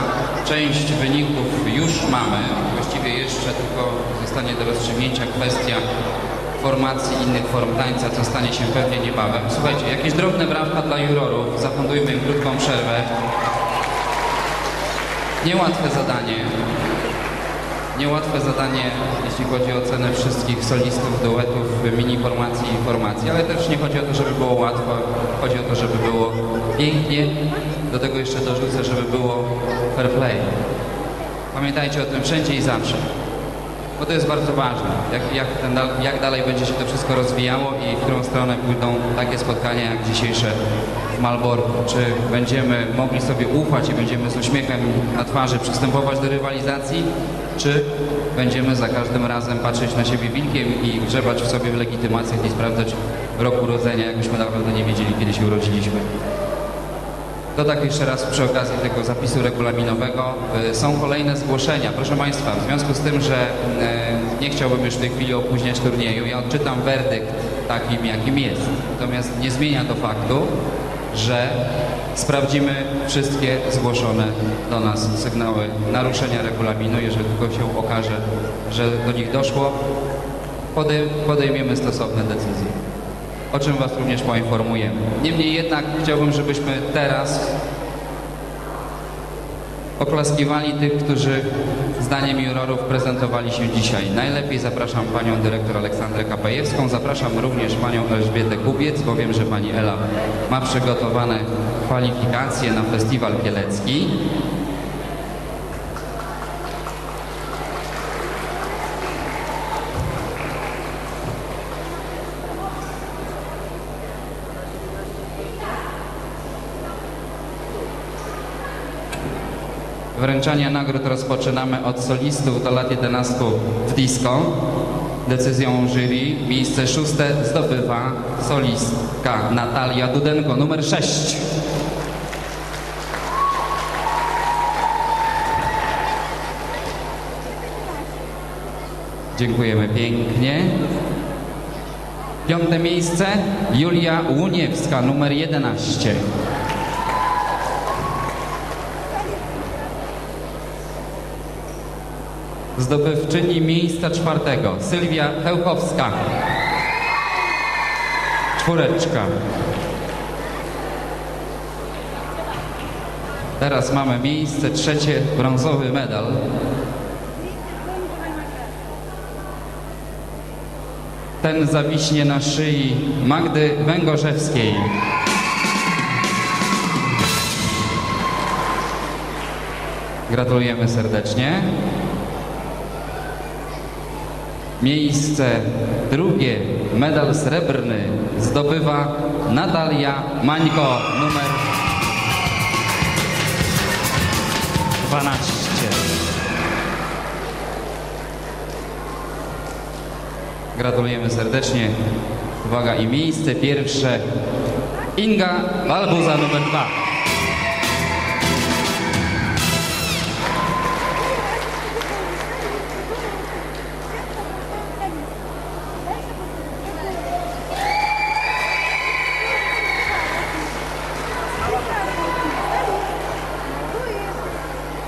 Część wyników już mamy. Właściwie jeszcze tylko zostanie do rozstrzygnięcia kwestia formacji innych form tańca, co stanie się pewnie niebawem. Słuchajcie, jakieś drobne brawka dla jurorów. Zafundujmy im krótką przerwę. Niełatwe zadanie. Niełatwe zadanie, jeśli chodzi o ocenę wszystkich solistów, duetów, mini formacji i formacji, ale też nie chodzi o to, żeby było łatwo, chodzi o to, żeby było pięknie. Do tego jeszcze dorzucę, żeby było fair play. Pamiętajcie o tym wszędzie i zawsze, bo to jest bardzo ważne, jak, jak, ten, jak dalej będzie się to wszystko rozwijało i w którą stronę pójdą takie spotkania jak dzisiejsze w Malborku. Czy będziemy mogli sobie ufać i będziemy z uśmiechem na twarzy przystępować do rywalizacji, czy będziemy za każdym razem patrzeć na siebie wilkiem i grzebać w sobie w legitymacjach i sprawdzać rok urodzenia, jakbyśmy naprawdę nie wiedzieli, kiedy się urodziliśmy. To tak jeszcze raz przy okazji tego zapisu regulaminowego. Y, Są kolejne zgłoszenia. Proszę Państwa, w związku z tym, że y, nie chciałbym już w tej chwili opóźniać turnieju, ja odczytam werdykt takim, jakim jest. Natomiast nie zmienia to faktu, że sprawdzimy wszystkie zgłoszone do nas sygnały naruszenia regulaminu. Jeżeli tylko się okaże, że do nich doszło, podej- podejmiemy stosowne decyzje o czym Was również poinformujemy. Niemniej jednak chciałbym, żebyśmy teraz oklaskiwali tych, którzy zdaniem jurorów prezentowali się dzisiaj. Najlepiej zapraszam Panią Dyrektor Aleksandrę Kapajewską, zapraszam również Panią Elżbietę Kubiec, bo wiem, że Pani Ela ma przygotowane kwalifikacje na Festiwal Kielecki. Wręczanie nagród rozpoczynamy od solistów do lat 11 w disco. Decyzją jury miejsce szóste zdobywa solistka Natalia Dudenko, numer 6. Dziękujemy pięknie. Piąte miejsce Julia Łuniewska, numer 11. Zdobywczyni miejsca czwartego Sylwia Chełkowska. Czwóreczka. Teraz mamy miejsce trzecie, brązowy medal. Ten zawiśnie na szyi Magdy Węgorzewskiej. Gratulujemy serdecznie. Miejsce drugie, medal srebrny zdobywa Natalia Mańko, numer 12. Gratulujemy serdecznie. Uwaga i miejsce pierwsze Inga Balbuza numer 2.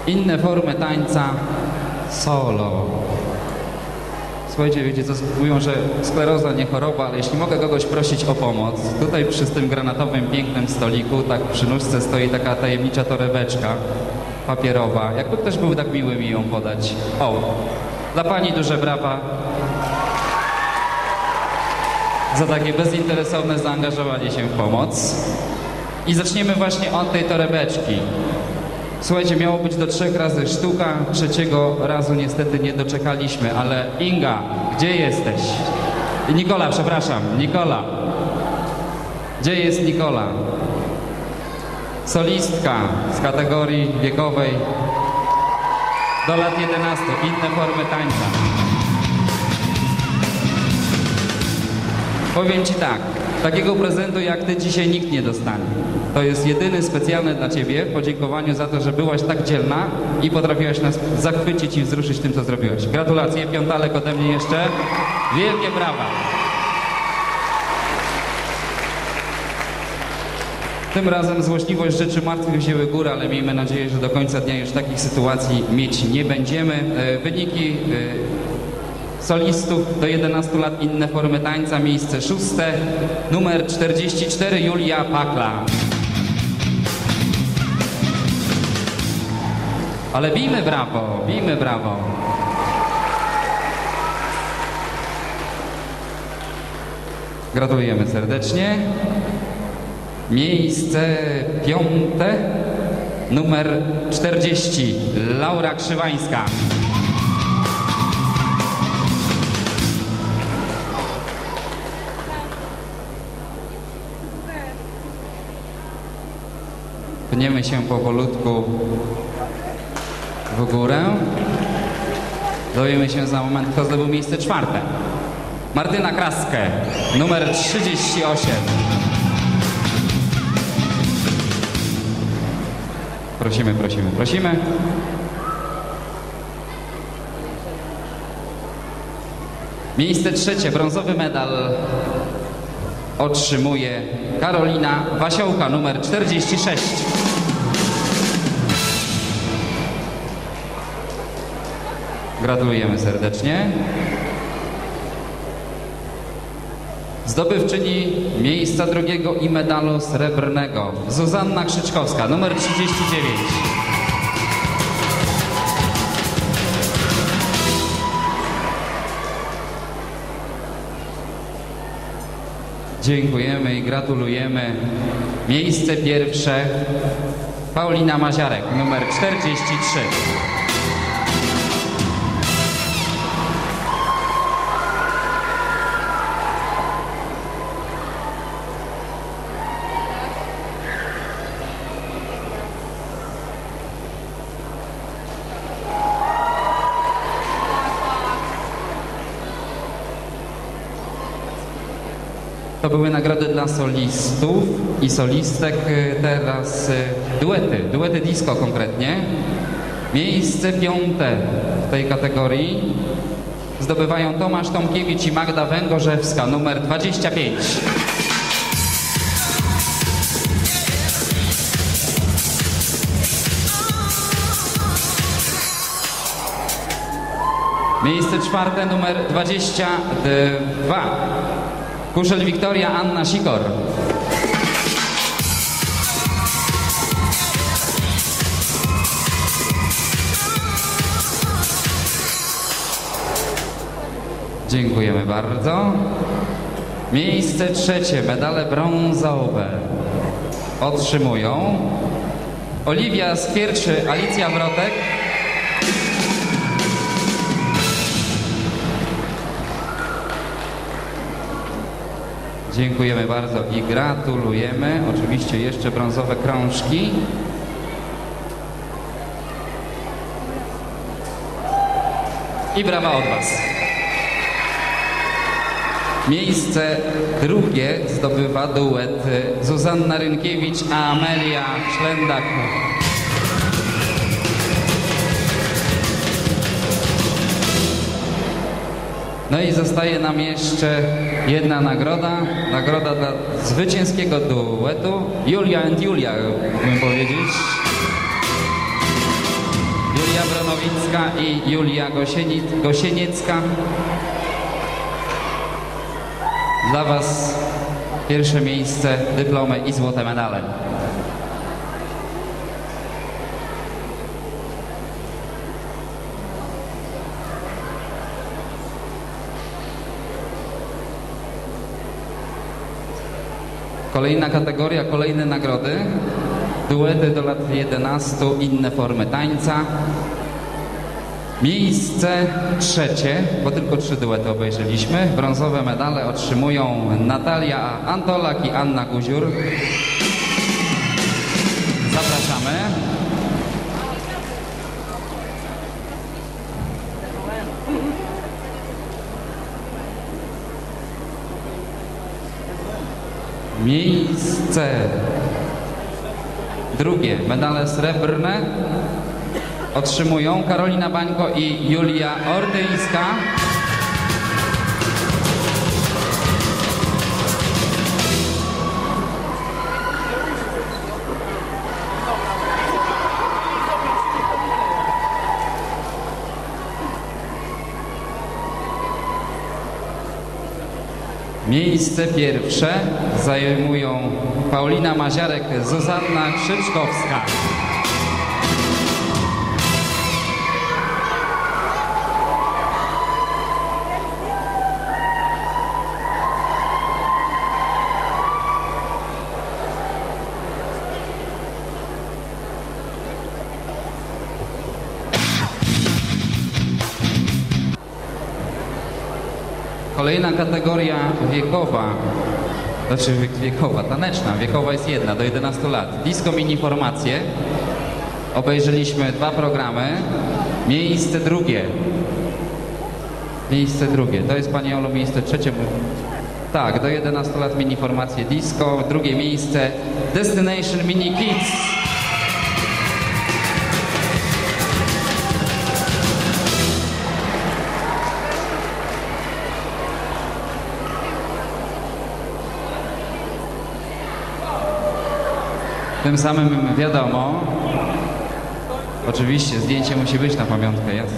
Inne formy tańca solo. Słuchajcie, wiecie co, mówią, że skleroza nie choroba, ale jeśli mogę kogoś prosić o pomoc, tutaj przy tym granatowym, pięknym stoliku, tak przy nóżce stoi taka tajemnicza torebeczka papierowa. Jakby ktoś był tak miły mi ją podać. O, dla Pani duże brawa za takie bezinteresowne zaangażowanie się w pomoc. I zaczniemy właśnie od tej torebeczki. Słuchajcie, miało być do trzech razy sztuka, trzeciego razu niestety nie doczekaliśmy, ale Inga, gdzie jesteś? Nikola, przepraszam, Nikola. Gdzie jest Nikola? Solistka z kategorii wiekowej do lat 11, inne formy tańca. Powiem Ci tak, takiego prezentu jak Ty dzisiaj nikt nie dostanie. To jest jedyny specjalny dla Ciebie w podziękowaniu za to, że byłaś tak dzielna i potrafiłaś nas zachwycić i wzruszyć tym, co zrobiłaś. Gratulacje, piątalek ode mnie jeszcze. Wielkie brawa. Tym razem złośliwość rzeczy martwych wzięły górę, ale miejmy nadzieję, że do końca dnia już takich sytuacji mieć nie będziemy. E, Wyniki e, solistów do 11 lat inne formy tańca, miejsce szóste, numer 44 Julia Pakla. Ale bijmy brawo, bijmy brawo. Gratulujemy serdecznie. Miejsce piąte, numer 40, Laura Krzywańska. Pniemy się powolutku w górę. Dowiemy się za moment, kto zdobył miejsce czwarte. Martyna Kraskę, numer 38. Prosimy, prosimy, prosimy. Miejsce trzecie, brązowy medal otrzymuje Karolina Wasiołka, numer 46. Gratulujemy serdecznie. Zdobywczyni miejsca drugiego i medalu srebrnego Zuzanna Krzyczkowska, numer 39. Dziękujemy i gratulujemy. Miejsce pierwsze Paulina Maziarek, numer 43. To były nagrody dla solistów i solistek, y, teraz y, duety, duety disco konkretnie. Miejsce piąte w tej kategorii zdobywają Tomasz Tomkiewicz i Magda Węgorzewska, numer 25. Miejsce czwarte, numer 22. Kuszel Wiktoria, Anna Sikor. Dziękujemy bardzo. Miejsce trzecie, medale brązowe otrzymują Oliwia Skwierczy, Alicja Wrotek. Dziękujemy bardzo i gratulujemy. Oczywiście jeszcze brązowe krążki. I brawa od Was. Miejsce drugie zdobywa duet Zuzanna Rynkiewicz, a Amelia Szlendak. No i zostaje nam jeszcze jedna nagroda. Nagroda dla zwycięskiego duetu Julia and Julia, mógłbym powiedzieć. Julia Bronowicka i Julia Gosieni- Gosieniecka. Dla Was pierwsze miejsce, dyplomy i złote medale. Kolejna kategoria, kolejne nagrody. Duety do lat 11, inne formy tańca. Miejsce trzecie, bo tylko trzy duety obejrzeliśmy. Brązowe medale otrzymują Natalia Antolak i Anna Guziur. Miejsce drugie, medale srebrne otrzymują Karolina Bańko i Julia Ordyńska. Miejsce pierwsze zajmują Paulina Maziarek, Zuzanna Krzyczkowska. Kolejna kategoria wiekowa, znaczy wiek- wiekowa, taneczna, wiekowa jest jedna, do 11 lat. Disco Mini Formacje. Obejrzeliśmy dwa programy. Miejsce drugie. Miejsce drugie. To jest Pani Olo miejsce trzecie. Tak, do 11 lat mini formacje disco. Drugie miejsce Destination Mini Kids. Tym samym wiadomo, oczywiście zdjęcie musi być na pamiątkę, jasne.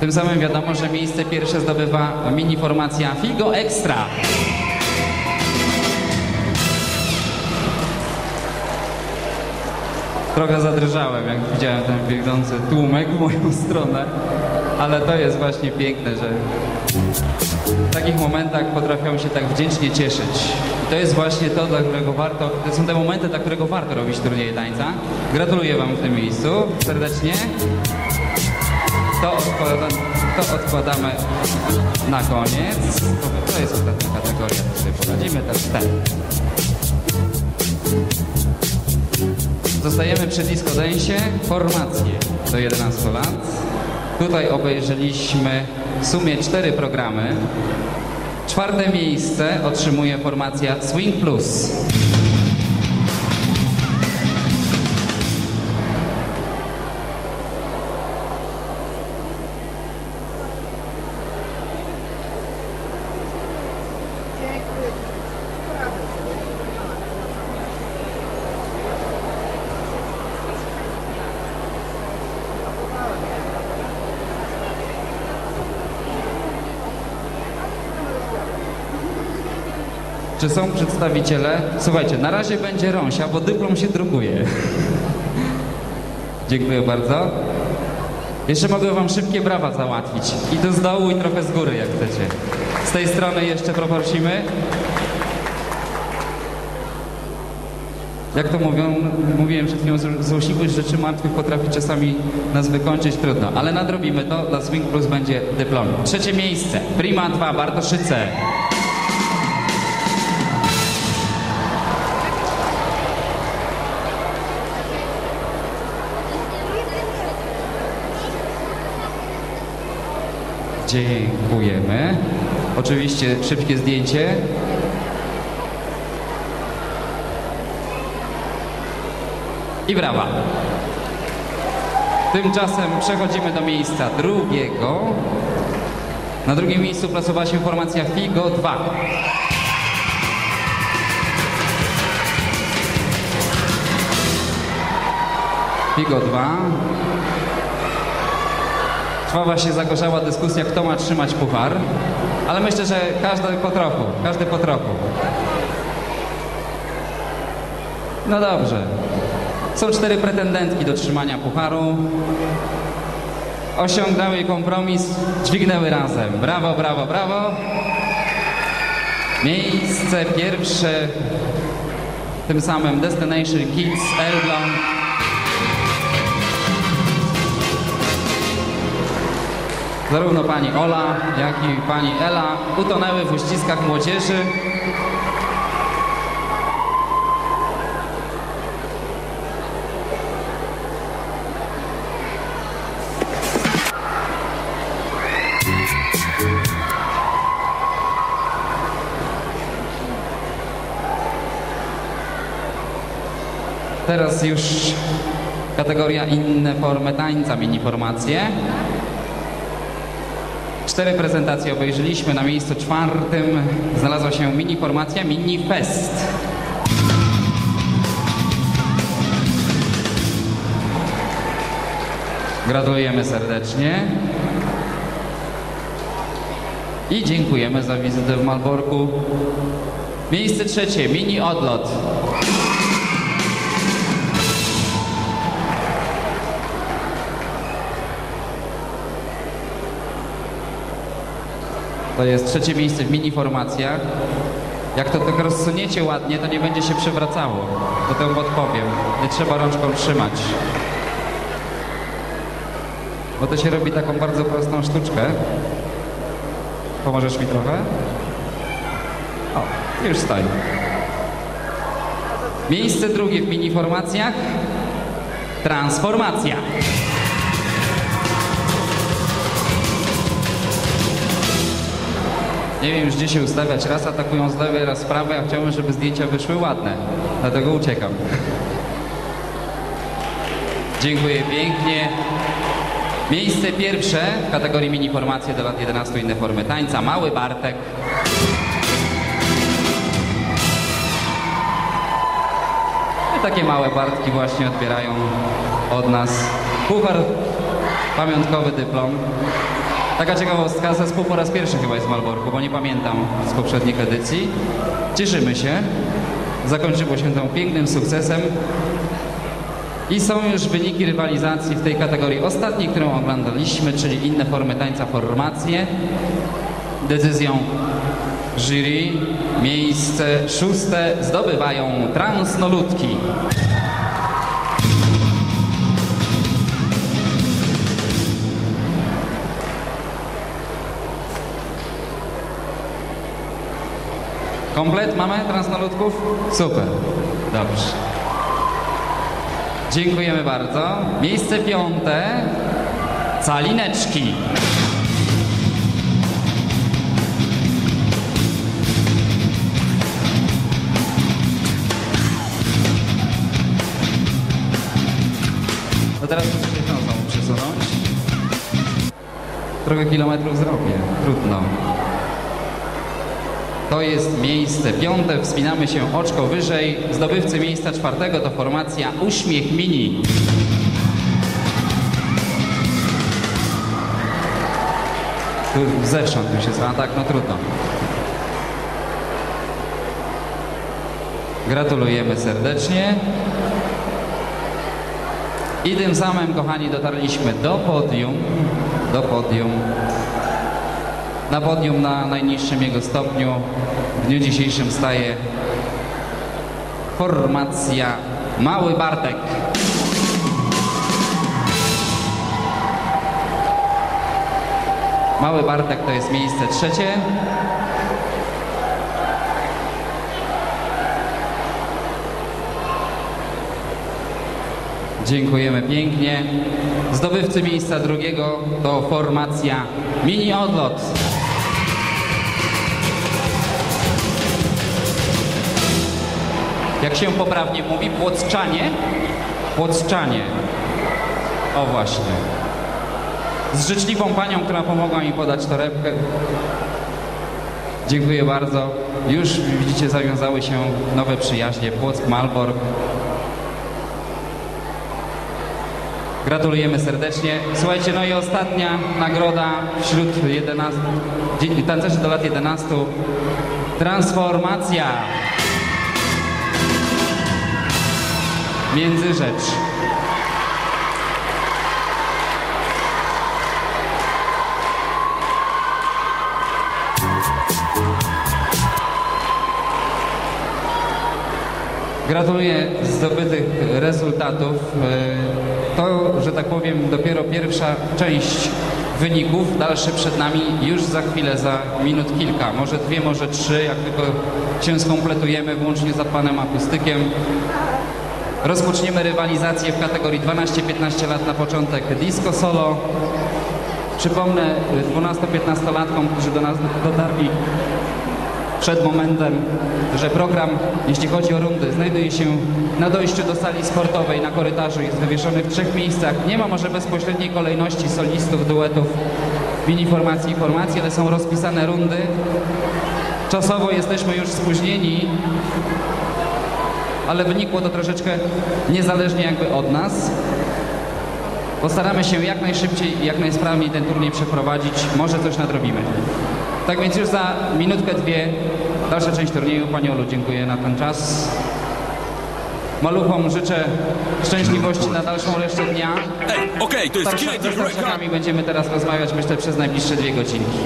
Tym samym wiadomo, że miejsce pierwsze zdobywa mini formacja Figo Extra. Trochę zadrżałem, jak widziałem ten biegnący tłumek w moją stronę, ale to jest właśnie piękne, że w takich momentach potrafią się tak wdzięcznie cieszyć. I to jest właśnie to, dla którego warto, to są te momenty, dla którego warto robić turnieje tańca. Gratuluję Wam w tym miejscu serdecznie. To, odkłada, to odkładamy na koniec. To jest ostatnia kategoria, w której poradzimy teraz ten. Zostajemy przy disco densie. Formacje do 11 lat. Tutaj obejrzeliśmy w sumie cztery programy. Czwarte miejsce otrzymuje formacja Swing Plus. Czy są przedstawiciele? Słuchajcie, na razie będzie rąsia, bo dyplom się drukuje. Dziękuję bardzo. Jeszcze mogę wam szybkie brawa załatwić. I tu z dołu, i trochę z góry, jak chcecie. Z tej strony jeszcze poprosimy. Jak to mówią, mówiłem przed chwilą, zł- złośliwość rzeczy martwych potrafi czasami nas wykończyć, trudno. Ale nadrobimy to, dla Swing Plus będzie dyplom. Trzecie miejsce, Prima 2, Bartoszyce. Dziękujemy. Oczywiście szybkie zdjęcie. I brawa. Tymczasem przechodzimy do miejsca drugiego. Na drugim miejscu plasowała się formacja FIGO 2. FIGO 2. Trwa właśnie zagorzała dyskusja, kto ma trzymać puchar, ale myślę, że każdy po trochu, każdy po trochu. No dobrze. Są cztery pretendentki do trzymania pucharu. Osiągnęły kompromis, dźwignęły razem. Brawo, brawo, brawo. Miejsce pierwsze, tym samym Destination Kids Elbląg. Zarówno pani Ola, jak i pani Ela utonęły w uściskach młodzieży. Teraz już kategoria inne formy tańca, mini formacje. Cztery prezentacje obejrzeliśmy. Na miejscu czwartym znalazła się mini formacja Mini Fest. Gratulujemy serdecznie. I dziękujemy za wizytę w Malborku. Miejsce trzecie, mini odlot. To jest trzecie miejsce w mini formacjach. Jak to tak rozsuniecie ładnie, to nie będzie się przewracało. To temu podpowiem. Nie trzeba rączką trzymać. Bo to się robi taką bardzo prostą sztuczkę. Pomożesz mi trochę? O, już stoi. Miejsce drugie w mini formacjach. Transformacja. Nie wiem już gdzie się ustawiać. Raz atakują z lewej, raz z prawej, a chciałbym, żeby zdjęcia wyszły ładne. Dlatego uciekam. Dziękuję pięknie. Miejsce pierwsze w kategorii mini formacje do lat 11 inne formy tańca. Mały Bartek. I takie małe Bartki właśnie odbierają od nas puchar, pamiątkowy dyplom. Taka ciekawostka, zespół po raz pierwszy chyba jest w Malborku, bo nie pamiętam z poprzednich edycji. Cieszymy się. Zakończyło się to pięknym sukcesem. I są już wyniki rywalizacji w tej kategorii ostatniej, którą oglądaliśmy, czyli inne formy tańca, formacje. Decyzją jury miejsce szóste zdobywają transnoludki. Komplet mamy transnoludków? Super, dobrze. Dziękujemy bardzo. Miejsce piąte. Calineczki. No teraz muszę się tą znowu przesunąć. Trochę kilometrów zrobię. Trudno. To jest miejsce piąte, wspinamy się oczko wyżej. Zdobywcy miejsca czwartego to formacja Uśmiech Mini. Tu zewsząd już tak, no trudno. Gratulujemy serdecznie. I tym samym, kochani, dotarliśmy do podium. Do podium. Na podium na najniższym jego stopniu w dniu dzisiejszym staje formacja Mały Bartek. Mały Bartek to jest miejsce trzecie. Dziękujemy pięknie. Zdobywcy miejsca drugiego to formacja Mini Odlot. Jak się poprawnie mówi, płocczanie. Płocczanie. O właśnie. Z życzliwą panią, która pomogła mi podać torebkę. Dziękuję bardzo. Już widzicie, zawiązały się nowe przyjaźnie. Płock, Malbork. Gratulujemy serdecznie. Słuchajcie, no i ostatnia nagroda wśród 11, dzie- tancerzy do lat 11. Transformacja. Międzyrzecz. Gratuluję zdobytych rezultatów. E, To, że tak powiem, dopiero pierwsza część wyników. Dalsze przed nami już za chwilę, za minut kilka, może dwie, może trzy, jak tylko się skompletujemy, włącznie z panem akustykiem. Rozpoczniemy rywalizację w kategorii 12-15 lat na początek disco solo. Przypomnę 12-15-latkom, którzy do nas dotarli przed momentem, że program, jeśli chodzi o rundy, znajduje się na dojściu do sali sportowej, na korytarzu, jest wywieszony w trzech miejscach. Nie ma może bezpośredniej kolejności solistów, duetów, mini formacji i formacji, ale są rozpisane rundy. Czasowo jesteśmy już spóźnieni, ale wynikło to troszeczkę niezależnie jakby od nas. Postaramy się jak najszybciej i jak najsprawniej ten turniej przeprowadzić. Może coś nadrobimy. Tak więc już za minutkę, dwie dalsza część turnieju. Pani Olu, dziękuję na ten czas. Maluchom życzę szczęśliwości na dalszą resztę dnia. Ej, okej, to jest Record. starszakami będziemy teraz rozmawiać, myślę, przez najbliższe dwie godzinki.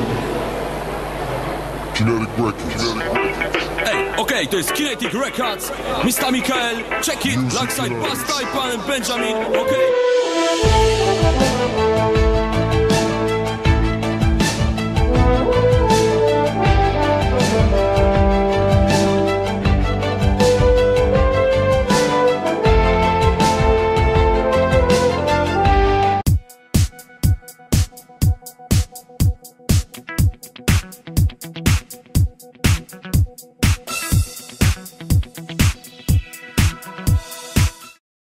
Kinetic Records. Ej, okej, to jest Kinetic Records. Mr. Mikael, check it, alongside Bass Type Benjamin, okej?